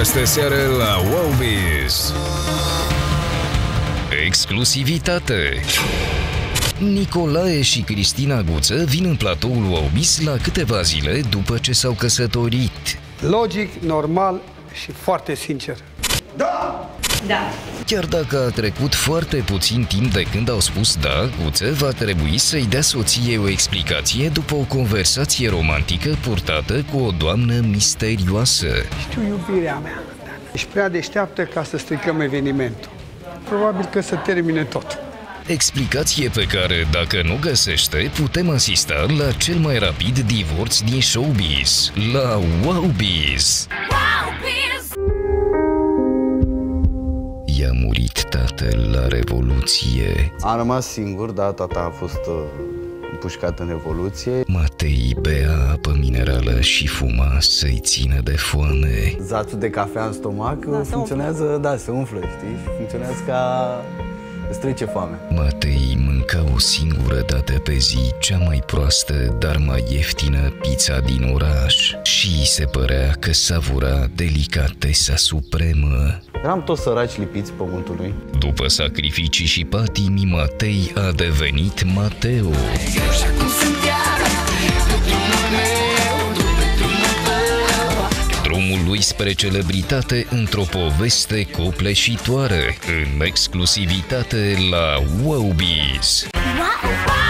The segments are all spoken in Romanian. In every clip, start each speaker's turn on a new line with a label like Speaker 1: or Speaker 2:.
Speaker 1: această seară la Wowbiz. Exclusivitate. Nicolae și Cristina Guță vin în platoul Wowbiz la câteva zile după ce s-au căsătorit.
Speaker 2: Logic, normal și foarte sincer.
Speaker 3: Da!
Speaker 1: Chiar dacă a trecut foarte puțin timp de când au spus da, Guță va trebui să-i dea soției o explicație după o conversație romantică purtată cu o doamnă misterioasă.
Speaker 2: Știu iubirea mea. Ești prea deșteaptă ca să stricăm evenimentul. Probabil că să termine tot.
Speaker 1: Explicație pe care, dacă nu găsește, putem asista la cel mai rapid divorț din showbiz, la Wowbiz. I-a murit tatăl la Revoluție.
Speaker 4: Am rămas singur, da, tata a fost uh, împușcat în Revoluție.
Speaker 1: Matei bea apă minerală și fuma să-i țină de foame.
Speaker 4: Zațul de cafea în stomac da, funcționează, da, se umflă, știi? Și funcționează ca îți trece foame.
Speaker 1: Matei mânca o singură dată pe zi cea mai proastă, dar mai ieftină pizza din oraș și îi se părea că savura delicatesa supremă.
Speaker 4: Eram toți săraci lipiți pământului.
Speaker 1: După sacrificii și patimii, Matei a devenit Mateo. Drumul lui spre celebritate într-o poveste copleșitoare, în exclusivitate la Wowbiz. Show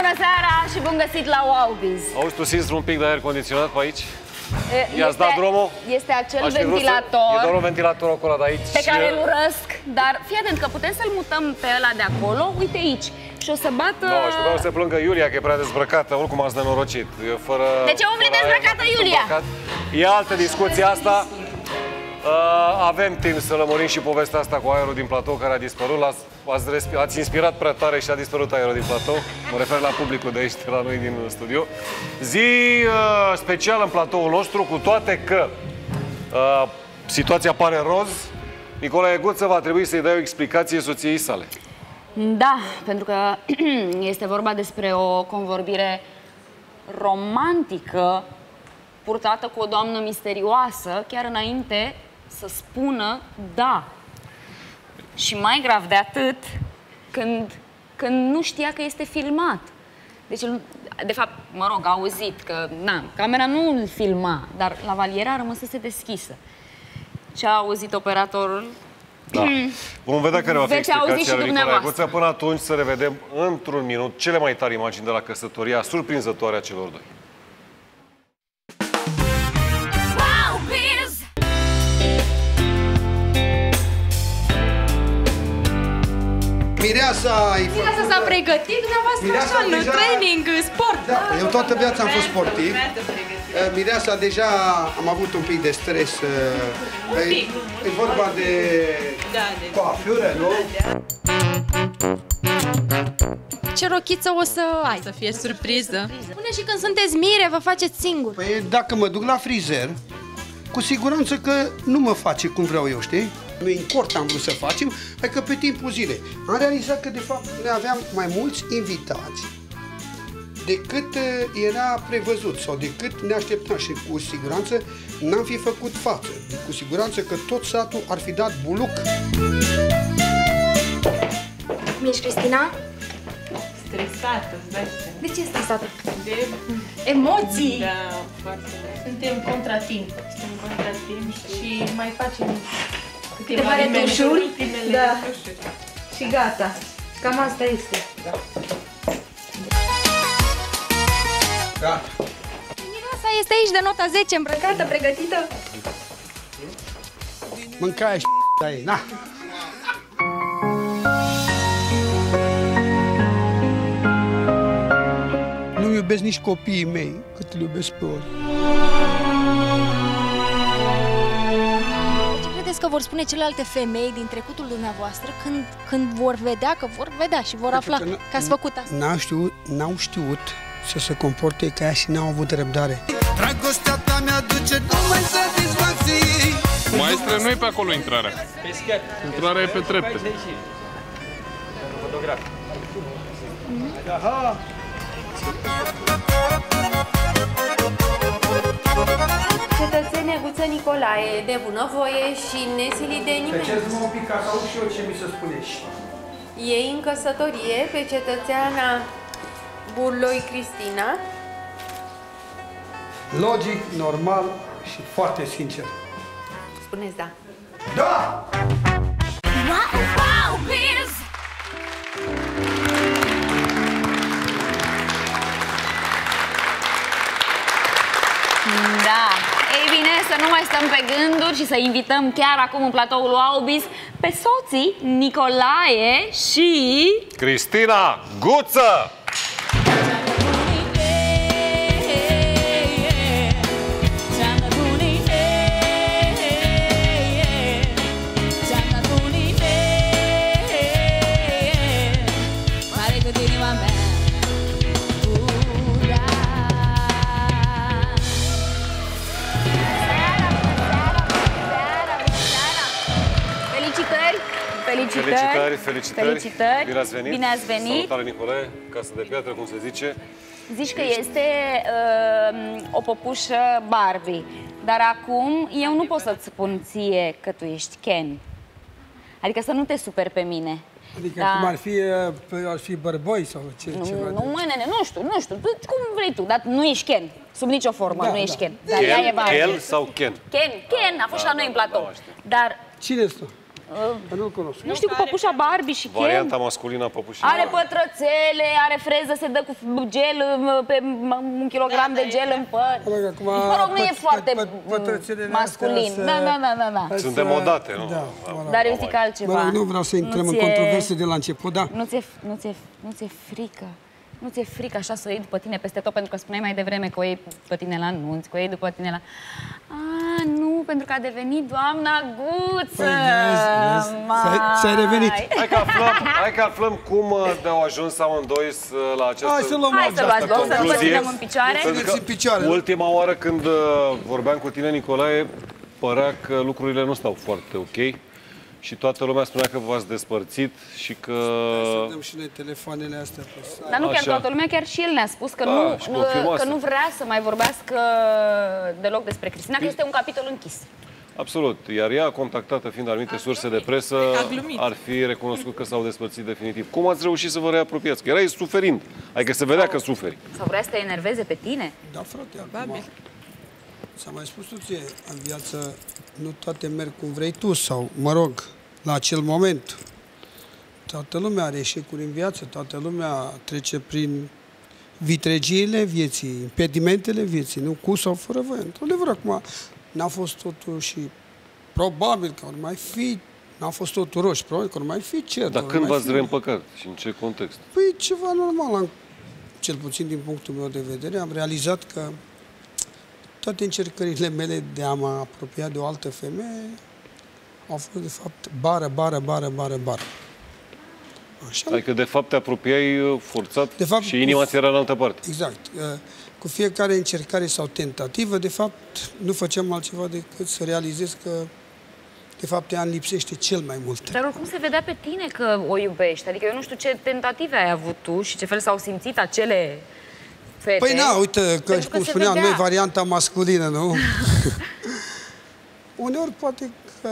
Speaker 5: Bună seara și
Speaker 3: bun găsit la Wowbiz.
Speaker 5: Auzi, tu simți un pic de aer condiționat pe aici?
Speaker 3: E,
Speaker 5: I-ați dat drumul?
Speaker 3: Este acel
Speaker 5: Aș fi vrut să-
Speaker 3: ventilator
Speaker 5: E doar un ventilator acolo de aici.
Speaker 3: pe care îl urăsc, dar fii atent că putem să-l mutăm pe ăla de acolo, uite aici, și o să bată...
Speaker 5: Nu, și vreau să plângă Iulia, că e prea dezbrăcată, oricum ați nenorocit. E fără,
Speaker 3: De ce umbli
Speaker 5: fără aer,
Speaker 3: dezbrăcată,
Speaker 5: n-am
Speaker 3: Iulia?
Speaker 5: îmbrăcat. E altă discuție asta. Uh, avem timp să lămurim și povestea asta cu aerul din platou care a dispărut. L-ați, ați, respi- ați inspirat prea tare și a dispărut aerul din platou. Mă refer la publicul de aici, de la noi din studio. Zi uh, specială în platoul nostru, cu toate că uh, situația pare roz. Nicolae Guță va trebui să-i dai o explicație soției sale.
Speaker 3: Da, pentru că este vorba despre o convorbire romantică purtată cu o doamnă misterioasă, chiar înainte să spună da. Și mai grav de atât, când, când nu știa că este filmat. Deci, el- de fapt, mă rog, a auzit că, na, camera nu îl filma, dar lavaliera rămăsese deschisă. Ce a auzit operatorul?
Speaker 5: Da. Vom vedea care va fi
Speaker 3: Veți auzi
Speaker 5: explicația
Speaker 3: și
Speaker 5: lui Nicolae
Speaker 3: dumneavoastră.
Speaker 5: Guță. Până atunci să revedem într-un minut cele mai tari imagini de la căsătoria surprinzătoare a celor doi.
Speaker 2: Mireasa ai făcut...
Speaker 6: Asta s-a pregătit dumneavoastră
Speaker 2: Mireasa
Speaker 6: așa, nu?
Speaker 2: deja-
Speaker 6: Training, sport.
Speaker 2: Da, eu toată viața am fost sportiv. Uh, Mireasa deja am avut un pic de stres. uh, E, e vorba de
Speaker 6: Da, de...
Speaker 2: coafură, nu?
Speaker 6: Ce rochiță o să ai? Să fie surpriză. Până și când sunteți mire, vă faceți singur.
Speaker 2: Păi dacă mă duc la frizer, cu siguranță că nu mă face cum vreau eu, știi? Noi în cort am vrut să facem, adică pe timpul zilei. Am realizat că, de fapt, noi aveam mai mulți invitați decât uh, era prevăzut sau decât ne așteptam și cu siguranță n-am fi făcut față. Cu siguranță că tot satul ar fi dat buluc.
Speaker 6: Cum ești, Cristina?
Speaker 7: Stresată, îți dai seama.
Speaker 6: De ce stresată?
Speaker 7: De...
Speaker 6: Emoții!
Speaker 7: Da, foarte. Suntem contratimp. Suntem contratimp și mai facem câteva
Speaker 6: Câteva
Speaker 7: rimele,
Speaker 6: retușuri?
Speaker 7: ultimele
Speaker 6: Da.
Speaker 7: retușuri.
Speaker 6: Și gata. Cam asta este.
Speaker 2: Gata.
Speaker 6: Mireasa este aici de nota 10, îmbrăcată, pregătită.
Speaker 2: Mâncai și ai, na. Nu iubesc nici copiii mei cât îl iubesc pe ori.
Speaker 6: Că vor spune celelalte femei din trecutul dumneavoastră când, când vor vedea, că vor vedea și vor afla
Speaker 2: că
Speaker 6: că ați făcut asta?
Speaker 2: N-au știut, n-au știut să se comporte ca ea și n-au avut răbdare.
Speaker 8: Dragostea ta mi-aduce numai satisfacții
Speaker 9: Maestre, nu e pe acolo intrarea. Intrarea e pe trepte.
Speaker 10: Cetățene Guță Nicolae, de bunăvoie și nesilit de nimeni.
Speaker 2: Tăceți-mă un pic ca să aud și eu ce mi se spune și.
Speaker 10: Ei în căsătorie pe cetățeana Burloi Cristina,
Speaker 2: Logic, normal și foarte sincer.
Speaker 10: spuneți da.
Speaker 2: Da!
Speaker 3: Da. Stăm pe gânduri și să invităm chiar acum în platoul lui Aubis pe soții Nicolae și...
Speaker 5: Cristina Guță!
Speaker 3: Felicitări! Felicitări,
Speaker 5: felicitări! Felicitări! Bine ați venit!
Speaker 3: Bine ați venit!
Speaker 5: Salutare, Nicolae, casă de piatră, cum se zice.
Speaker 3: Zici că este uh, o popușă Barbie, dar acum eu nu pot să-ți spun ție că tu ești Ken. Adică să nu te superi pe mine.
Speaker 2: Adică
Speaker 3: Da.
Speaker 2: cum ar fi, uh, ar fi bărboi sau ce,
Speaker 3: Nu,
Speaker 2: ceva.
Speaker 3: nu, mă, nene, nu știu, nu știu, tu, cum vrei tu, dar nu ești Ken, sub nicio formă,
Speaker 2: Da,
Speaker 3: nu ești
Speaker 2: da.
Speaker 3: Ken. Dar ea e
Speaker 5: Ken,
Speaker 3: Barbie.
Speaker 5: El sau Ken?
Speaker 3: Ken, Ken, a fost și la noi în platou.
Speaker 5: da, știu.
Speaker 3: Dar
Speaker 2: Cine este? Că nu-l cunosc.
Speaker 3: nu știu cu păpușa Barbie și Ken.
Speaker 5: Varianta masculină a păpușii.
Speaker 3: Are pătrățele, are freză, se dă cu gel m, pe m- un kilogram de gel în păr.
Speaker 2: Mă rog, acum,
Speaker 3: Mă rog, nu e
Speaker 2: păt-
Speaker 3: foarte
Speaker 2: păt- pătrățelele
Speaker 3: masculin.
Speaker 2: astea
Speaker 3: Da,
Speaker 2: să-
Speaker 3: da, da, da, da.
Speaker 2: hai
Speaker 5: Sunt
Speaker 2: să-
Speaker 5: demodate, nu?
Speaker 2: Da, mă rog.
Speaker 3: Dar eu zic altceva.
Speaker 2: Mă rog, nu vreau să intrăm
Speaker 3: Nu
Speaker 2: în
Speaker 3: ți-e-
Speaker 2: controverse de la început, da.
Speaker 3: Nu ți-e, nu ți-e, nu ți-e frică? Nu ți-e frică așa să o iei după tine peste tot? Pentru că spuneai mai devreme că o iei după tine la nunți, că o iei după tine la... A, nu, pentru că a devenit doamna Guță!
Speaker 2: Păi, vezi, vezi, ți-ai- ți-ai revenit.
Speaker 3: Mai.
Speaker 5: Hai că aflăm, hai că aflăm cum uh, de-au ajuns amândoi să, la această
Speaker 2: Hai să luăm
Speaker 3: Hai să luați loc, să nu vă
Speaker 5: concluzie.
Speaker 3: ținem în picioare.
Speaker 5: Pentru că
Speaker 2: În picioare, nu?
Speaker 5: ultima oară când uh, vorbeam cu tine, Nicolae, părea că lucrurile nu stau foarte ok și toată lumea spunea că v-ați despărțit și că...
Speaker 2: Să dăm și noi telefoanele astea pe sală.
Speaker 3: Dar nu chiar
Speaker 5: Așa.
Speaker 3: toată lumea, chiar și el ne-a spus că,
Speaker 5: Da,
Speaker 3: nu,
Speaker 5: și confirmă
Speaker 3: că
Speaker 5: asta.
Speaker 3: nu vrea să mai vorbească deloc despre Cristina, că este un capitol închis.
Speaker 5: Absolut. Iar ea, contactată fiind anumite surse de presă, ar fi recunoscut că s-au despărțit definitiv. Cum ați reușit să vă reapropiați? Că erai suferind. Adică se vedea că suferi.
Speaker 3: Sau vrea să te enerveze pe tine?
Speaker 2: Da, frate, acum... S-a mai spus tu ție, în viață nu toate merg cum vrei tu sau, mă rog, la acel moment. Toată lumea are eșecuri în viață, toată lumea trece prin vitregiile vieții, impedimentele vieții, nu cu sau fără voie. Într-adevăr, acum n-a fost totul și probabil că ar mai fi, n-a fost totul roșu, probabil că ar mai fi cer.
Speaker 5: Dar
Speaker 2: ar
Speaker 5: când
Speaker 2: mai
Speaker 5: v-ați
Speaker 2: fi-
Speaker 5: reîmpăcat și în ce context?
Speaker 2: Păi ceva normal, am, cel puțin din punctul meu de vedere, am realizat că toate încercările mele de a mă apropia de o altă femeie au fost, de fapt, bară, bară, bară, bară, bară. Așa?
Speaker 5: Adică, de fapt, te apropiai uh, forțat
Speaker 2: De fapt,
Speaker 5: și inima
Speaker 2: cu-
Speaker 5: ți era în altă parte.
Speaker 2: Exact. Uh, Cu fiecare încercare sau tentativă, de fapt, nu făceam altceva decât să realizez că, de fapt, ea îmi lipsește cel mai mult.
Speaker 3: Dar oricum se vedea pe tine că o iubești. Adică eu nu știu ce tentative ai avut tu și ce fel s-au simțit acele fete.
Speaker 2: Păi na, uite, că,
Speaker 3: Pentru că
Speaker 2: cum
Speaker 3: se
Speaker 2: spuneam
Speaker 3: vedea.
Speaker 2: noi, varianta masculină, nu? Uneori poate că,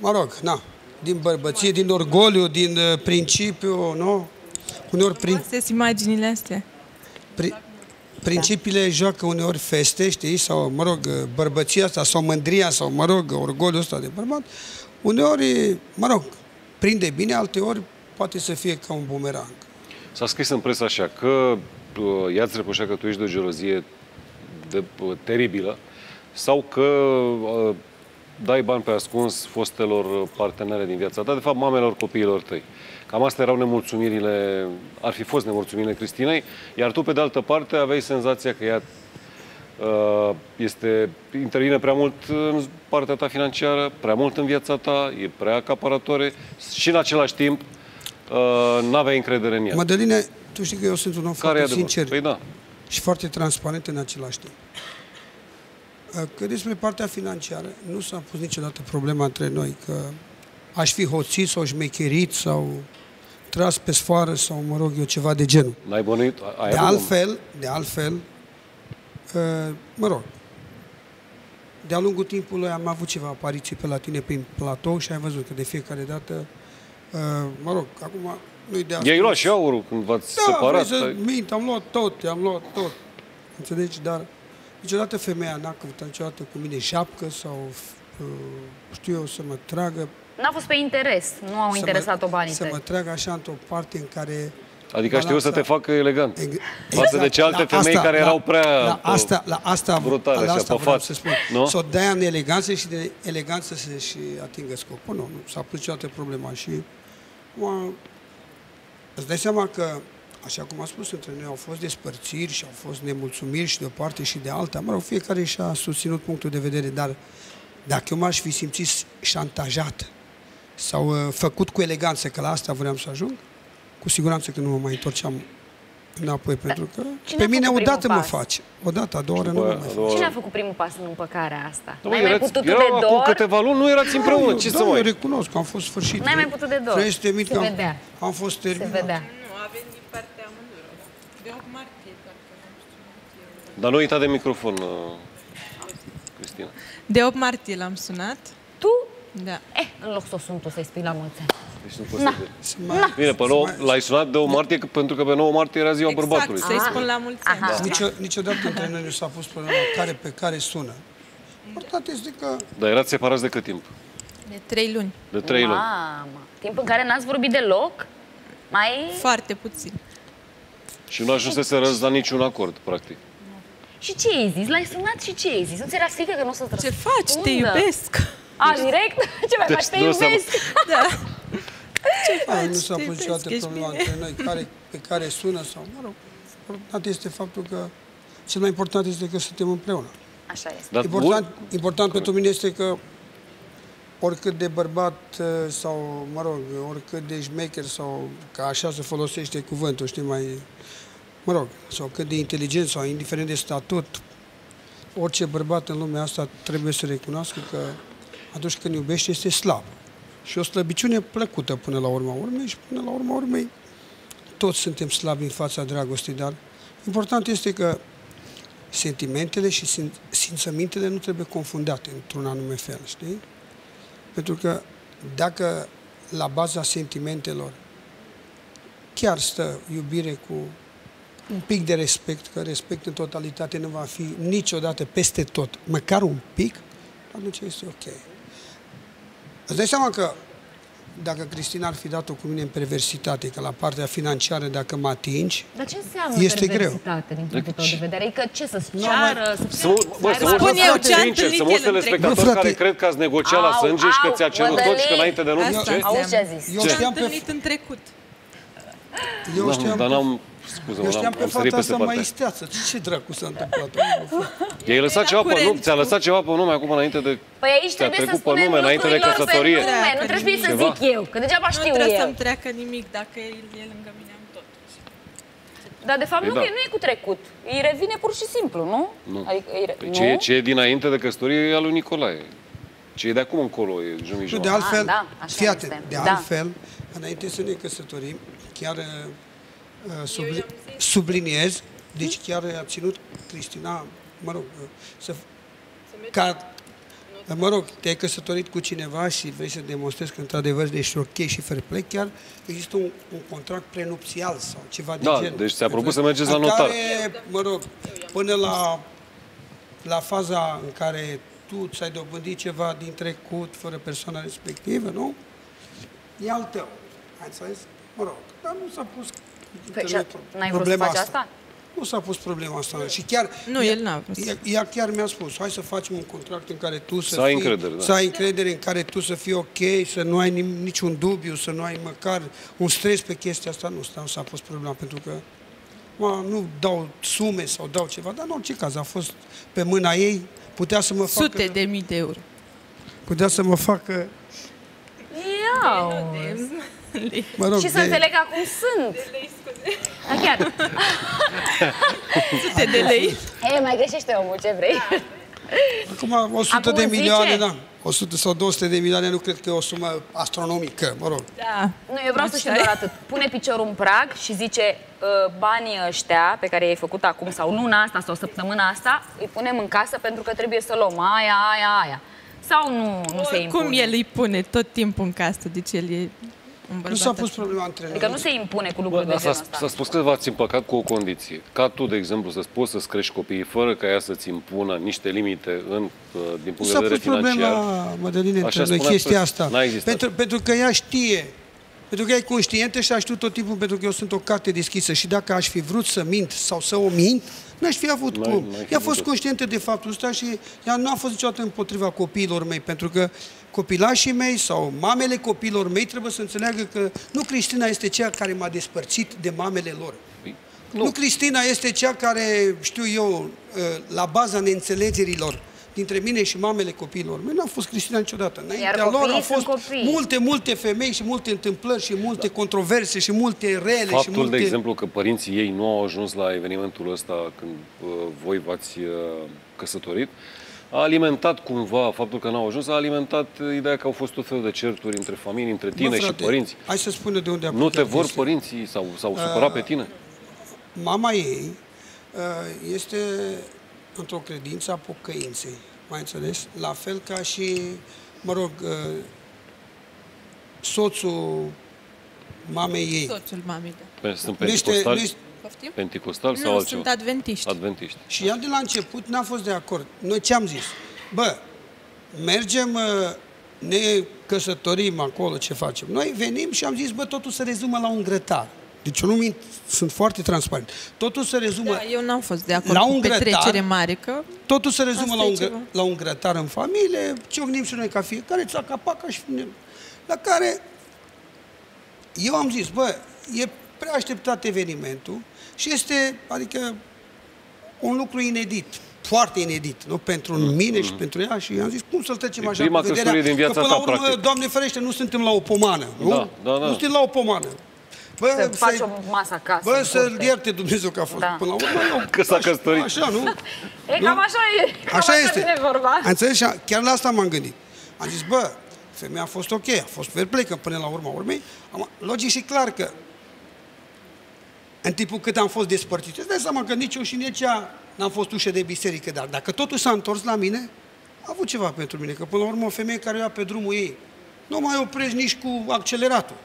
Speaker 2: mă rog, na, din bărbăție, din orgoliu, din uh, principiu, nu? Uneori prin,
Speaker 11: Sunt imaginile astea.
Speaker 2: pri, principiile joacă uneori feste, știi, sau, mă rog, uh, bărbăția asta, sau mândria, sau, mă rog, orgoliul ăsta de bărbat, uneori, mă rog, prinde bine, alteori poate să fie ca un bumerang.
Speaker 5: S-a scris în presă așa că uh, ea îți reproșea că tu ești de o gelozie de, uh, teribilă sau că uh, dai bani pe ascuns fostelor uh, partenere din viața ta, de fapt mamelor copiilor tăi. Cam astea erau nemulțumirile, ar fi fost nemulțumirile Cristinei, iar tu, pe de altă parte, aveai senzația că ea Uh, Este, intervine prea mult în partea ta financiară, prea mult în viața ta, e prea acaparatoare și în același timp nu aveai încredere în ea.
Speaker 2: Mădăline, tu știi că eu sunt un om
Speaker 5: Care e
Speaker 2: foarte
Speaker 5: adevărul?
Speaker 2: sincer
Speaker 5: Păi da.
Speaker 2: și foarte transparent în același timp. Uh, Că despre partea financiară nu s-a pus niciodată problema între noi că aș fi hoțit sau șmecherit sau tras pe sfoară sau, mă rog eu, ceva de genul.
Speaker 5: N-ai bănuit? Ai
Speaker 2: De
Speaker 5: avut-
Speaker 2: altfel, de altfel, uh, mă rog, de-a lungul timpului am avut ceva apariții pe la tine prin platou și ai văzut că de fiecare dată, uh, mă rog, acum nu-i de
Speaker 5: I-ai luat și aurul când v-ați
Speaker 2: da,
Speaker 5: separat.
Speaker 2: vrei să
Speaker 5: ai-
Speaker 2: mint, am luat tot, am luat tot. Înțelegi? Dar niciodată femeia n-a căutat niciodată cu mine șapcă sau, uh, știu eu, să mă tragă.
Speaker 3: N-a fost pe interes, nu au
Speaker 2: să
Speaker 3: interesat-o
Speaker 2: mă,
Speaker 3: banii
Speaker 2: Să
Speaker 3: tăi.
Speaker 2: mă tragă așa într-o parte în care...
Speaker 5: Adică știu să te
Speaker 2: balanța-
Speaker 5: facă elegant.
Speaker 2: Ex-
Speaker 5: Față de cealaltă
Speaker 2: la
Speaker 5: femei care erau prea
Speaker 2: La asta, la asta,
Speaker 5: brutale
Speaker 2: la
Speaker 5: așa,
Speaker 2: asta
Speaker 5: pe
Speaker 2: vreau
Speaker 5: față.
Speaker 2: să spun.
Speaker 5: Nu?
Speaker 2: Să o dea în eleganță și de eleganță să și atingă scopul. Nu, nu s-a pus niciodată problema și mă, îți dai seama că, așa cum am spus, între noi au fost despărțiri și au fost nemulțumiri și de o parte și de alta. Mă rog, fiecare și-a susținut punctul de vedere, dar dacă eu m-aș fi simțit șantajat sau uh, făcut cu eleganță, că la asta vreau să ajung, cu siguranță că nu mă mai întorceam înapoi, pentru că
Speaker 3: cine
Speaker 2: pe
Speaker 3: a
Speaker 2: mine
Speaker 3: făcut
Speaker 2: odată
Speaker 3: primul
Speaker 2: mă
Speaker 3: pas?
Speaker 2: face. Odată, a doua oră nu
Speaker 5: după
Speaker 2: mă
Speaker 5: aia,
Speaker 2: mai
Speaker 5: a
Speaker 2: face.
Speaker 5: doua
Speaker 3: Cine a făcut primul pas în împăcarea asta?
Speaker 5: Da,
Speaker 3: N-ai
Speaker 5: mă,
Speaker 3: mai
Speaker 5: erați-
Speaker 3: putut tu
Speaker 5: erau
Speaker 3: de
Speaker 5: acum
Speaker 3: dor?
Speaker 5: câteva luni, nu erați împreună.
Speaker 2: Nu,
Speaker 5: Ce
Speaker 2: da,
Speaker 5: să
Speaker 2: eu
Speaker 5: mai...
Speaker 2: recunosc că am fost sfârșit.
Speaker 3: N-ai mai putut de dor.
Speaker 2: 300 mii
Speaker 3: Se
Speaker 2: că am,
Speaker 3: vedea.
Speaker 2: am fost
Speaker 3: Se
Speaker 2: terminat.
Speaker 3: vedea.
Speaker 7: Nu, a venit din partea amândurora. De 8 martie, parcă am sunat eu.
Speaker 5: Dar nu uita de microfon, uh, Cristina.
Speaker 7: De 8 martie l-am sunat.
Speaker 3: Tu?
Speaker 7: Da.
Speaker 3: Eh, în loc să o sun tu să-i spui la mulți ani.
Speaker 5: Deci nu poți
Speaker 3: Na.
Speaker 5: să te...
Speaker 2: Să mai-
Speaker 5: Bine, pe 9, l-ai sunat de o martie că- pentru că pe 9 martie era ziua
Speaker 7: Exact,
Speaker 5: bărbatului.
Speaker 7: să-i
Speaker 3: Ah.
Speaker 7: spun la mulți ani.
Speaker 3: Aha.
Speaker 2: Nicio, niciodată între noi nu s-a pus problema care pe care sună. Important este că
Speaker 5: Dar erați separați de cât timp?
Speaker 7: De 3 luni.
Speaker 5: De 3 luni.
Speaker 3: Mamă, timp în care n-ați vorbit deloc? Mai...
Speaker 7: Foarte puțin.
Speaker 5: Și nu ajunsese răz la niciun acord, practic.
Speaker 3: Și ce ai zis? L-ai sunat și ce ai zis? Nu ți era frică că nu o să-ți
Speaker 7: Ce faci? Te
Speaker 3: răspundă?
Speaker 7: iubesc.
Speaker 3: A, direct? Ce mai
Speaker 5: Deci
Speaker 3: faci? Te
Speaker 5: nu se-
Speaker 3: iubesc?
Speaker 7: Da.
Speaker 2: a, nu s-a
Speaker 7: te
Speaker 2: pus niciodată
Speaker 7: iubesc, ești
Speaker 2: problema
Speaker 7: bine.
Speaker 2: între noi care, pe care sună sau, mă rog, important este faptul că cel mai important este că suntem împreună.
Speaker 3: Așa este.
Speaker 5: Dar
Speaker 2: Important, important pentru mine este că oricât de bărbat uh, sau, mă rog, oricât de șmecher sau că așa se folosește cuvântul, știi, mai, mă rog, sau cât de inteligent sau indiferent de statut, orice bărbat în lumea asta trebuie să recunoască că atunci când iubește este slab. Și o slăbiciune plăcută până la urma urmei și până la urma urmei toți suntem slabi în fața dragostei, dar important este că sentimentele și sin- simțămintele nu trebuie confundate într-un anume fel, știi? Pentru că dacă la baza sentimentelor chiar stă iubire cu un pic de respect, că respect în totalitate nu va fi niciodată peste tot, măcar un pic, atunci este ok. Îți dai seama că dacă Cristina ar fi dat-o cu mine în perversitate, că la partea financiară, dacă mă atingi,
Speaker 3: Dar ce înseamnă
Speaker 2: Este greu.
Speaker 3: perversitate din punctul tău de vedere? Adică ce, să-ți
Speaker 2: Nu,
Speaker 3: ceară? Să
Speaker 5: Să mă, bă, să mă
Speaker 7: Spun eu ce a
Speaker 5: sincer,
Speaker 7: întâlnit
Speaker 5: să mă
Speaker 7: el în
Speaker 5: telespectatori
Speaker 2: trecut. Bă, frate.
Speaker 5: care cred că ați negociat la
Speaker 3: Au,
Speaker 5: sânge și că
Speaker 3: au,
Speaker 5: ți-a cerut tot și că
Speaker 3: Mădălin.
Speaker 5: înainte de nu știu
Speaker 7: Asta
Speaker 5: ce.
Speaker 3: Auzi ce a
Speaker 7: înseamnă.
Speaker 3: zis?
Speaker 2: Eu
Speaker 7: Ce a
Speaker 2: știam pe-
Speaker 7: întâlnit în trecut.
Speaker 2: Eu
Speaker 5: Da,
Speaker 2: știam,
Speaker 5: dar
Speaker 2: că-
Speaker 5: n-am... Scuze-mă,
Speaker 2: eu știam
Speaker 5: am,
Speaker 2: pe
Speaker 5: am sărit
Speaker 2: fata
Speaker 5: peste
Speaker 2: asta mai
Speaker 5: partea.
Speaker 2: isteață. Ce dracu s-a întâmplat?
Speaker 5: I-ai lăsat
Speaker 7: Era
Speaker 5: ceva pe nume?
Speaker 7: curent
Speaker 5: Ți-a
Speaker 7: cu-
Speaker 5: lăsat ceva pe nume acum înainte de...
Speaker 3: Păi aici
Speaker 5: Ți-a
Speaker 3: trebuie să
Speaker 5: trecut pe
Speaker 3: spunem
Speaker 5: nume înainte de
Speaker 3: lucrurilor
Speaker 5: căsătorie?
Speaker 3: pe nume. Nu
Speaker 7: Treacă
Speaker 3: trebuie să
Speaker 5: nimic.
Speaker 3: zic eu, că degeaba
Speaker 7: Nu
Speaker 3: știu
Speaker 7: trebuie
Speaker 3: eu.
Speaker 7: să-mi treacă nimic. Dacă el e lângă mine, am tot.
Speaker 3: Dar de fapt
Speaker 5: Păi
Speaker 3: nu,
Speaker 5: da.
Speaker 3: e, nu e cu trecut. Îi revine pur și simplu, nu?
Speaker 5: Nu.
Speaker 3: Adică, îi re...
Speaker 5: Păi
Speaker 3: nu?
Speaker 5: ce, e, ce e dinainte de căsătorie e al lui Nicolae. Ce e de acum încolo e
Speaker 2: Nu,
Speaker 5: jumijor.
Speaker 2: de altfel,
Speaker 3: da, așa
Speaker 2: fii atent,
Speaker 3: este.
Speaker 2: de
Speaker 3: Da.
Speaker 2: altfel, înainte să ne căsătorim, chiar uh, subli- subliniez, deci chiar a ținut Cristina, mă rog, uh, să, ca, mă rog, te-ai căsătorit cu cineva și vrei să demonstrezi că într-adevăr ești ok și fair play, chiar există un, un contract prenupțial sau ceva de
Speaker 5: Da,
Speaker 2: genul.
Speaker 5: deci ți-a propus să mergeți
Speaker 2: În
Speaker 5: la notar.
Speaker 2: Care, mă rog, până la, la faza în care tu ți-ai dobândit ceva din trecut fără persoana respectivă, nu? E al tău. Ai înțeles? Mă rog, dar nu s-a pus
Speaker 3: Păi și n-ai vrut să
Speaker 2: problema
Speaker 3: faci asta?
Speaker 2: Nu s-a pus problema asta. Și chiar,
Speaker 7: Nu,
Speaker 2: ea,
Speaker 7: el n-a vrut.
Speaker 2: Ea, ea chiar mi-a spus, hai să facem un contract în care tu să,
Speaker 5: Să ai
Speaker 2: fii,
Speaker 5: încredere, da.
Speaker 2: să ai încredere, în care tu să fii ok, să nu ai nim- niciun dubiu, să nu ai măcar un stres pe chestia asta. Nu, asta nu s-a pus problema, pentru că Acum nu dau sume sau dau ceva, dar în orice caz a fost pe mâna ei, putea să mă facă...
Speaker 11: Sute de mii de euro.
Speaker 2: Putea să mă facă...
Speaker 3: Iau!
Speaker 2: Mă rog,
Speaker 3: și să
Speaker 2: de-
Speaker 3: înțeleg acum sunt. Da, chiar.
Speaker 11: Sute de lei.
Speaker 3: Ei, mai greșește omul, ce vrei?
Speaker 2: Acum 100
Speaker 3: Acum
Speaker 2: de
Speaker 3: zice.
Speaker 2: milioane, da. 100 sau 200 de milioane nu cred că e o sumă astronomică, mă rog.
Speaker 11: Da.
Speaker 3: Nu, eu vreau să știu doar atât. Pune piciorul în prag și zice uh, banii ăștia pe care i-ai făcut acum sau luna asta sau săptămâna asta, îi punem în casă pentru că trebuie să luăm aia, aia, aia. Sau nu, nu se impune?
Speaker 11: Cum el îi pune tot timpul în casă, deci el e un bărbat
Speaker 2: Nu s-a pus
Speaker 11: așa.
Speaker 2: problema între noi.
Speaker 3: Adică nu se impune cu lucruri
Speaker 5: Bă,
Speaker 3: de
Speaker 5: da,
Speaker 3: genul
Speaker 5: s-a,
Speaker 3: ăsta.
Speaker 5: s-a spus că v-ați împăcat cu o condiție. Ca tu, de exemplu, să poți să-ți crești copiii fără ca ea să-ți impună niște limite în, uh, din
Speaker 2: Nu
Speaker 5: punct
Speaker 2: s-a
Speaker 5: de vedere
Speaker 2: pus problema,
Speaker 5: financiar.
Speaker 2: Mădăline,
Speaker 5: Așa
Speaker 2: între noi,
Speaker 5: spunea
Speaker 2: chestia
Speaker 5: pre-
Speaker 2: asta.
Speaker 5: n-a existat.
Speaker 2: Pentru, pentru că ea știe, pentru că ea e conștientă și a știut tot timpul, pentru că eu sunt o carte deschisă și dacă aș fi vrut să mint sau să o mint, n-aș fi avut
Speaker 5: N-ai-
Speaker 2: cum.
Speaker 5: n-ai fi
Speaker 2: Ea a fost
Speaker 5: putut.
Speaker 2: conștientă de faptul ăsta și ea nu a fost niciodată împotriva copiilor mei, pentru că copilașii mei sau mamele copiilor mei trebuie să înțeleagă că nu Cristina este cea care m-a despărțit de mamele lor. Nu. nu Cristina este cea care, știu eu, ă, la baza neînțelegerilor dintre mine și mamele copiilor mei, nu a fost Cristina niciodată. Înaintea lor
Speaker 3: copiii
Speaker 2: au
Speaker 3: sunt
Speaker 2: fost
Speaker 3: copii.
Speaker 2: multe, multe femei și multe întâmplări și multe controverse și multe rele și
Speaker 5: Faptul,
Speaker 2: multe...
Speaker 5: de exemplu, că părinții ei nu au ajuns la evenimentul ăsta când uh, voi v-ați uh, căsătorit, a alimentat cumva, faptul că n-au ajuns, a alimentat uh, ideea că au fost tot felul de certuri între familii, între tine
Speaker 2: Bă,
Speaker 5: și
Speaker 2: frate,
Speaker 5: părinți.
Speaker 2: Hai să spună de unde a
Speaker 5: Nu te
Speaker 2: plecat
Speaker 5: vor
Speaker 2: chestia.
Speaker 5: părinții sau s-au supărat pe
Speaker 2: Uh,
Speaker 5: tine?
Speaker 2: Mama ei uh, este într-o credință a pocăinței, mai înțeles? La fel ca și, mă rog, uh, soțul mamei ei.
Speaker 11: Soțul mamei, da.
Speaker 5: Pe- Sunt
Speaker 2: Nu este-
Speaker 5: penticostali?
Speaker 2: nu este-
Speaker 11: Poftim?
Speaker 5: Penticostali sau
Speaker 11: Nu,
Speaker 5: altceva?
Speaker 11: sunt adventiști.
Speaker 5: Adventiști.
Speaker 2: Și ea de la început n-a fost de acord. Noi ce am zis? Bă, mergem, uh, ne căsătorim acolo, ce facem? Noi venim și am zis, bă, totul se rezumă la un grătar. Deci eu nu mint, sunt foarte transparent. Totul se rezumă
Speaker 11: Da, eu n-am fost de acord
Speaker 2: la
Speaker 11: cu
Speaker 2: un grătar,
Speaker 11: petrecere mare, că
Speaker 2: Totul se rezumă
Speaker 11: Asta
Speaker 2: la
Speaker 11: e
Speaker 2: un, gră,
Speaker 11: ceva.
Speaker 2: la un grătar în familie, ciocnim și noi ca fiecare, țaca paca și ne... La care eu am zis, bă, e prea așteptat evenimentul și este, adică, un lucru inedit, foarte inedit, nu? Pentru mine și pentru ea și am zis, cum să-l trecem
Speaker 5: Mm. E
Speaker 2: așa
Speaker 5: prima
Speaker 2: cu vederea,
Speaker 5: căsătorie din viața
Speaker 2: că până la
Speaker 5: ta,
Speaker 2: urmă,
Speaker 5: practic.
Speaker 2: Doamne ferește, nu suntem la o pomană, nu?
Speaker 5: Da, da, da.
Speaker 2: Nu suntem la o pomană. Bă,
Speaker 3: Să faci
Speaker 2: să-i-
Speaker 3: o masă acasă.
Speaker 2: Bă,
Speaker 3: în
Speaker 2: să-l
Speaker 3: curte.
Speaker 2: ierte Dumnezeu că a fost.
Speaker 3: Da.
Speaker 2: Până la urmă, eu,
Speaker 5: Că s-a căsătorit.
Speaker 2: Așa, nu?
Speaker 3: E cam așa e. Cam
Speaker 2: Așa este.
Speaker 3: vine vorba.
Speaker 2: Ai înțeles? Și a- chiar la asta m-am gândit. Am zis, bă, femeia a fost ok, a fost fair play, că până la urma urmei, am, logic și clar că în timpul cât am fost despărțiți, îți dai seama că nici eu și nici ea n-am fost ușă de biserică, dar dacă totul s-a întors la mine, a avut ceva pentru mine, că până la urmă o femeie care o ia pe drumul ei, nu mai oprești nici cu acceleratul.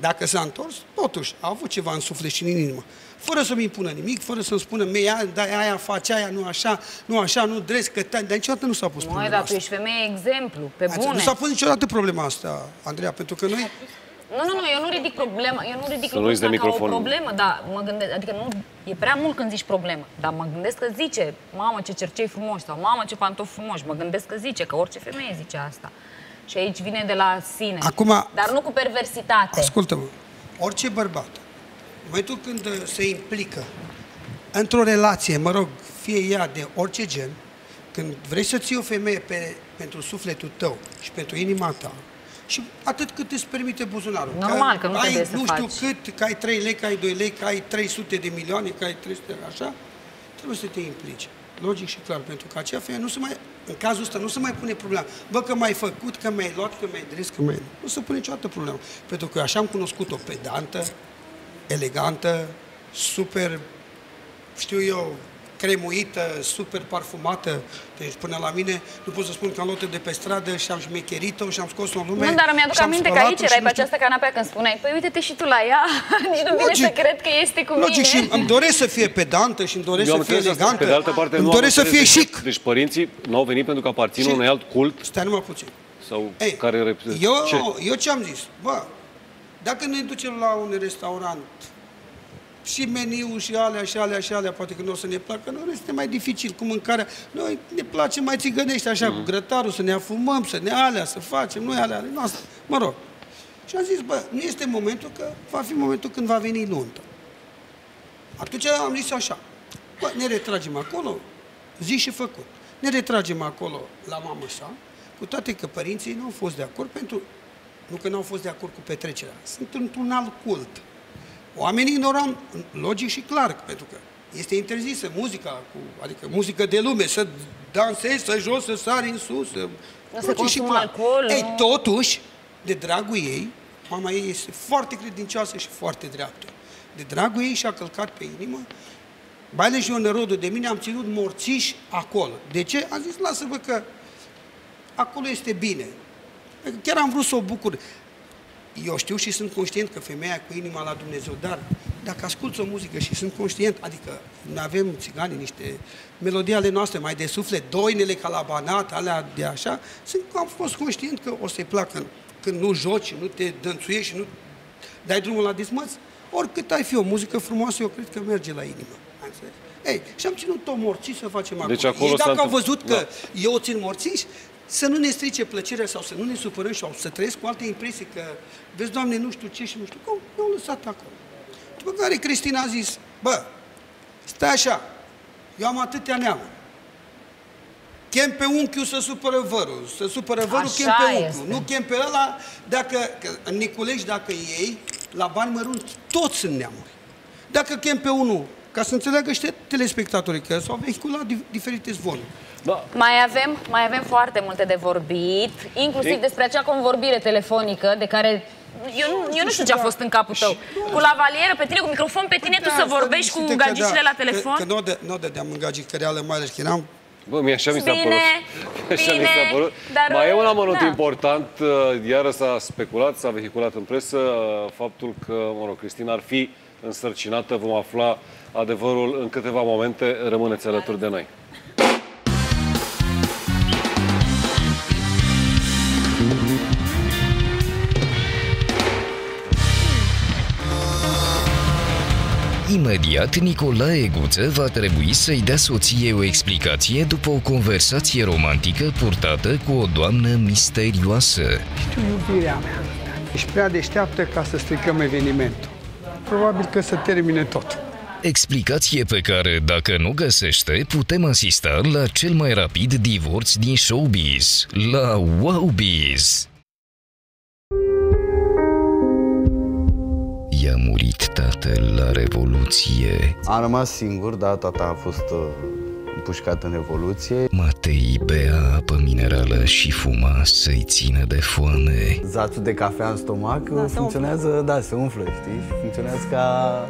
Speaker 2: Dacă s-a întors, totuși, a avut ceva în suflet și în inimă. Fără să-mi impună nimic, fără să-mi spună, mie, aia, da, aia face aia, nu așa, nu așa, nu dresc, că ta... Dar niciodată nu s-a pus
Speaker 3: Măi,
Speaker 2: problema
Speaker 3: dar tu
Speaker 2: asta.
Speaker 3: ești femeie exemplu, pe
Speaker 2: Ați-
Speaker 3: bune.
Speaker 2: Nu s-a pus niciodată problema asta, Andreea, pentru că noi...
Speaker 3: Nu, nu, nu, eu nu ridic problema, eu nu ridic
Speaker 5: Să nu
Speaker 3: lucrul
Speaker 5: uiți de
Speaker 3: ăsta ca o
Speaker 5: microfon.
Speaker 3: problemă, dar mă gândesc, adică nu, e prea mult când zici problemă, dar mă gândesc că zice, mamă ce cercei frumoși sau mamă ce pantofi frumoși, mă gândesc că zice, că orice femeie zice asta. Și aici vine de la sine.
Speaker 2: Acum-
Speaker 3: Dar nu cu perversitate.
Speaker 2: Ascultă-mă, orice bărbat, în momentul când uh, se implică într-o relație, mă rog, fie ea de orice gen, când vrei să ții o femeie pe, pentru sufletul tău și pentru inima ta, și atât cât îți permite buzunarul.
Speaker 3: Normal că nu
Speaker 2: ai,
Speaker 3: trebuie să
Speaker 2: nu știu
Speaker 3: faci.
Speaker 2: cât, că ai 3 lei, că ai 2 lei, că ai 300 de milioane, că ai 300 de așa, trebuie să te implici. Logic și clar, pentru că acea femeie nu se mai, în cazul ăsta nu se mai pune problema. Bă, că m-ai făcut, că mi-ai luat, că mi-ai dres, că mi-ai... Nu se pune niciodată problema. Pentru că eu așa am cunoscut-o pedantă, elegantă, super, știu eu, cremuită, super parfumată. Deci până la mine, nu pot să spun că am luat-o de pe stradă și am șmecherit-o și am scos-o în lume.
Speaker 3: Nu, dar mi-aduc
Speaker 2: și am
Speaker 3: aminte că
Speaker 2: spălat-o
Speaker 3: aici
Speaker 2: și
Speaker 3: erai
Speaker 2: nu
Speaker 3: pe
Speaker 2: știu-
Speaker 3: această canapea când spuneai, păi uite-te și tu la ea, nici nu vine
Speaker 2: Logic.
Speaker 3: să cred că este cu
Speaker 2: Logic
Speaker 3: mine.
Speaker 2: și îmi doresc să fie pedantă și îmi doresc
Speaker 5: Eu
Speaker 2: să
Speaker 5: am
Speaker 2: fie
Speaker 5: înțeles asta.
Speaker 2: elegantă.
Speaker 5: Pe de altă parte,
Speaker 2: îmi
Speaker 5: nu am
Speaker 2: doresc să fie
Speaker 5: înțeles de ce-
Speaker 2: chic.
Speaker 5: Deci părinții n-au venit pentru că aparțin
Speaker 2: Și-
Speaker 5: unui alt cult
Speaker 2: Stai numai puțin.
Speaker 5: sau
Speaker 2: Ei,
Speaker 5: care reprezintă...
Speaker 2: Eu,
Speaker 5: Ce?
Speaker 2: eu ce am zis? Bă, dacă ne ducem la un restaurant și meniul și alea și alea și alea, poate că nu o să ne placă, nu este mai dificil cu mâncarea. Noi ne place mai țigănești așa,
Speaker 5: Mhm.
Speaker 2: cu grătarul, să ne afumăm, să ne alea, să facem, noi alea ale noastre. Mă rog. Și am zis, bă, nu este momentul, că va fi momentul când va veni nunta. Atunci am zis așa, bă, ne retragem acolo, zi și făcut. Ne retragem acolo la mama sa, cu toate că părinții nu au fost de acord pentru, nu că nu au fost de acord cu petrecerea, sunt într-un alt cult. Oamenii ignoram, logic și clar, pentru că este interzisă muzica, cu, adică muzică de lume, să dansezi, să jos, să sari în sus, să...
Speaker 3: să consumă alcool,
Speaker 2: Ei,
Speaker 3: nu?
Speaker 2: totuși, de dragul ei, mama ei este foarte credincioasă și foarte dreaptă. De dragul ei și-a călcat pe inimă, Baile și eu nerodul de mine am ținut morțiși acolo. De ce? Am zis, lasă-vă că acolo este bine. Chiar am vrut să o bucur. Eu știu și sunt conștient că femeia cu inima la Dumnezeu, dar dacă ascult o muzică și sunt conștient, adică noi avem țigani niște melodii ale noastre mai de suflet, doinele ca la banat, alea de așa, sunt, am fost conștient că o să-i placă când nu joci, nu te dănțuiești și nu dai drumul la dismăț, oricât ai fi o muzică frumoasă, eu cred că merge la inimă. Ai înțeles? Ei, și am ținut-o morții să facem acolo.
Speaker 5: Deci acolo
Speaker 2: Ei,
Speaker 5: s-a
Speaker 2: dacă au
Speaker 5: întâmplat-
Speaker 2: văzut că
Speaker 5: Da.
Speaker 2: eu o țin morțiși, să nu ne strice plăcerea sau să nu ne supărăm sau să trăiesc cu alte impresii că, vezi, Doamne, nu știu ce și nu știu cum, ne-au lăsat acolo. După care Cristina a zis, bă, stai așa, eu am atâtea neamuri. Chem pe unchiul să supără vărul, să supără vărul,
Speaker 3: Așa
Speaker 2: chem pe
Speaker 3: este.
Speaker 2: unchiul. Nu chem pe ăla, dacă, că în Niculești, dacă ei, la bani mărunți, toți sunt neamuri. Dacă chem pe unul, ca să înțeleagă și telespectatorii, că s-au vehiculat dif- diferite zvonuri.
Speaker 5: Da.
Speaker 3: Mai avem, mai avem foarte multe de vorbit, inclusiv
Speaker 2: Ei.
Speaker 3: despre acea convorbire telefonică de care eu nu, eu nu știu ce a fost în capul tău. Cu lavalieră pe tine, cu microfon pe tine, tu să vorbești cu
Speaker 2: Uite că
Speaker 3: gagicile
Speaker 2: da,
Speaker 3: la telefon?
Speaker 2: Că, că nu, de, nu dădeam în gagicăreală, mai ales că eram...
Speaker 5: Bă, mie așa mi s-a
Speaker 3: Bine,
Speaker 5: părut. Așa mi
Speaker 3: bine,
Speaker 5: s-a părut.
Speaker 3: dar,
Speaker 5: Mai e un amănunt
Speaker 3: da.
Speaker 5: important, uh, iară s-a speculat, s-a vehiculat în presă uh, faptul că, mă rog, Cristina ar fi însărcinată. Vom afla adevărul în câteva momente. Rămâneți alături de noi.
Speaker 1: Imediat, Nicolae Guță va trebui să-i dea soției o explicație după o conversație romantică purtată cu o doamnă misterioasă.
Speaker 2: Știu iubirea mea. Ești prea deșteaptă ca să stricăm evenimentul. Probabil că să termine tot.
Speaker 1: Explicație pe care, dacă nu găsește, putem asista la cel mai rapid divorț din showbiz, la Wowbiz. I-a murit tatăl la Revoluție.
Speaker 4: Am rămas singur, da, tata a fost uh, împușcat în Revoluție.
Speaker 1: Matei bea apă minerală și fuma să-i țină de foame.
Speaker 4: Zațul de cafea în stomac da, funcționează, da, se umflă, știi? Și funcționează ca...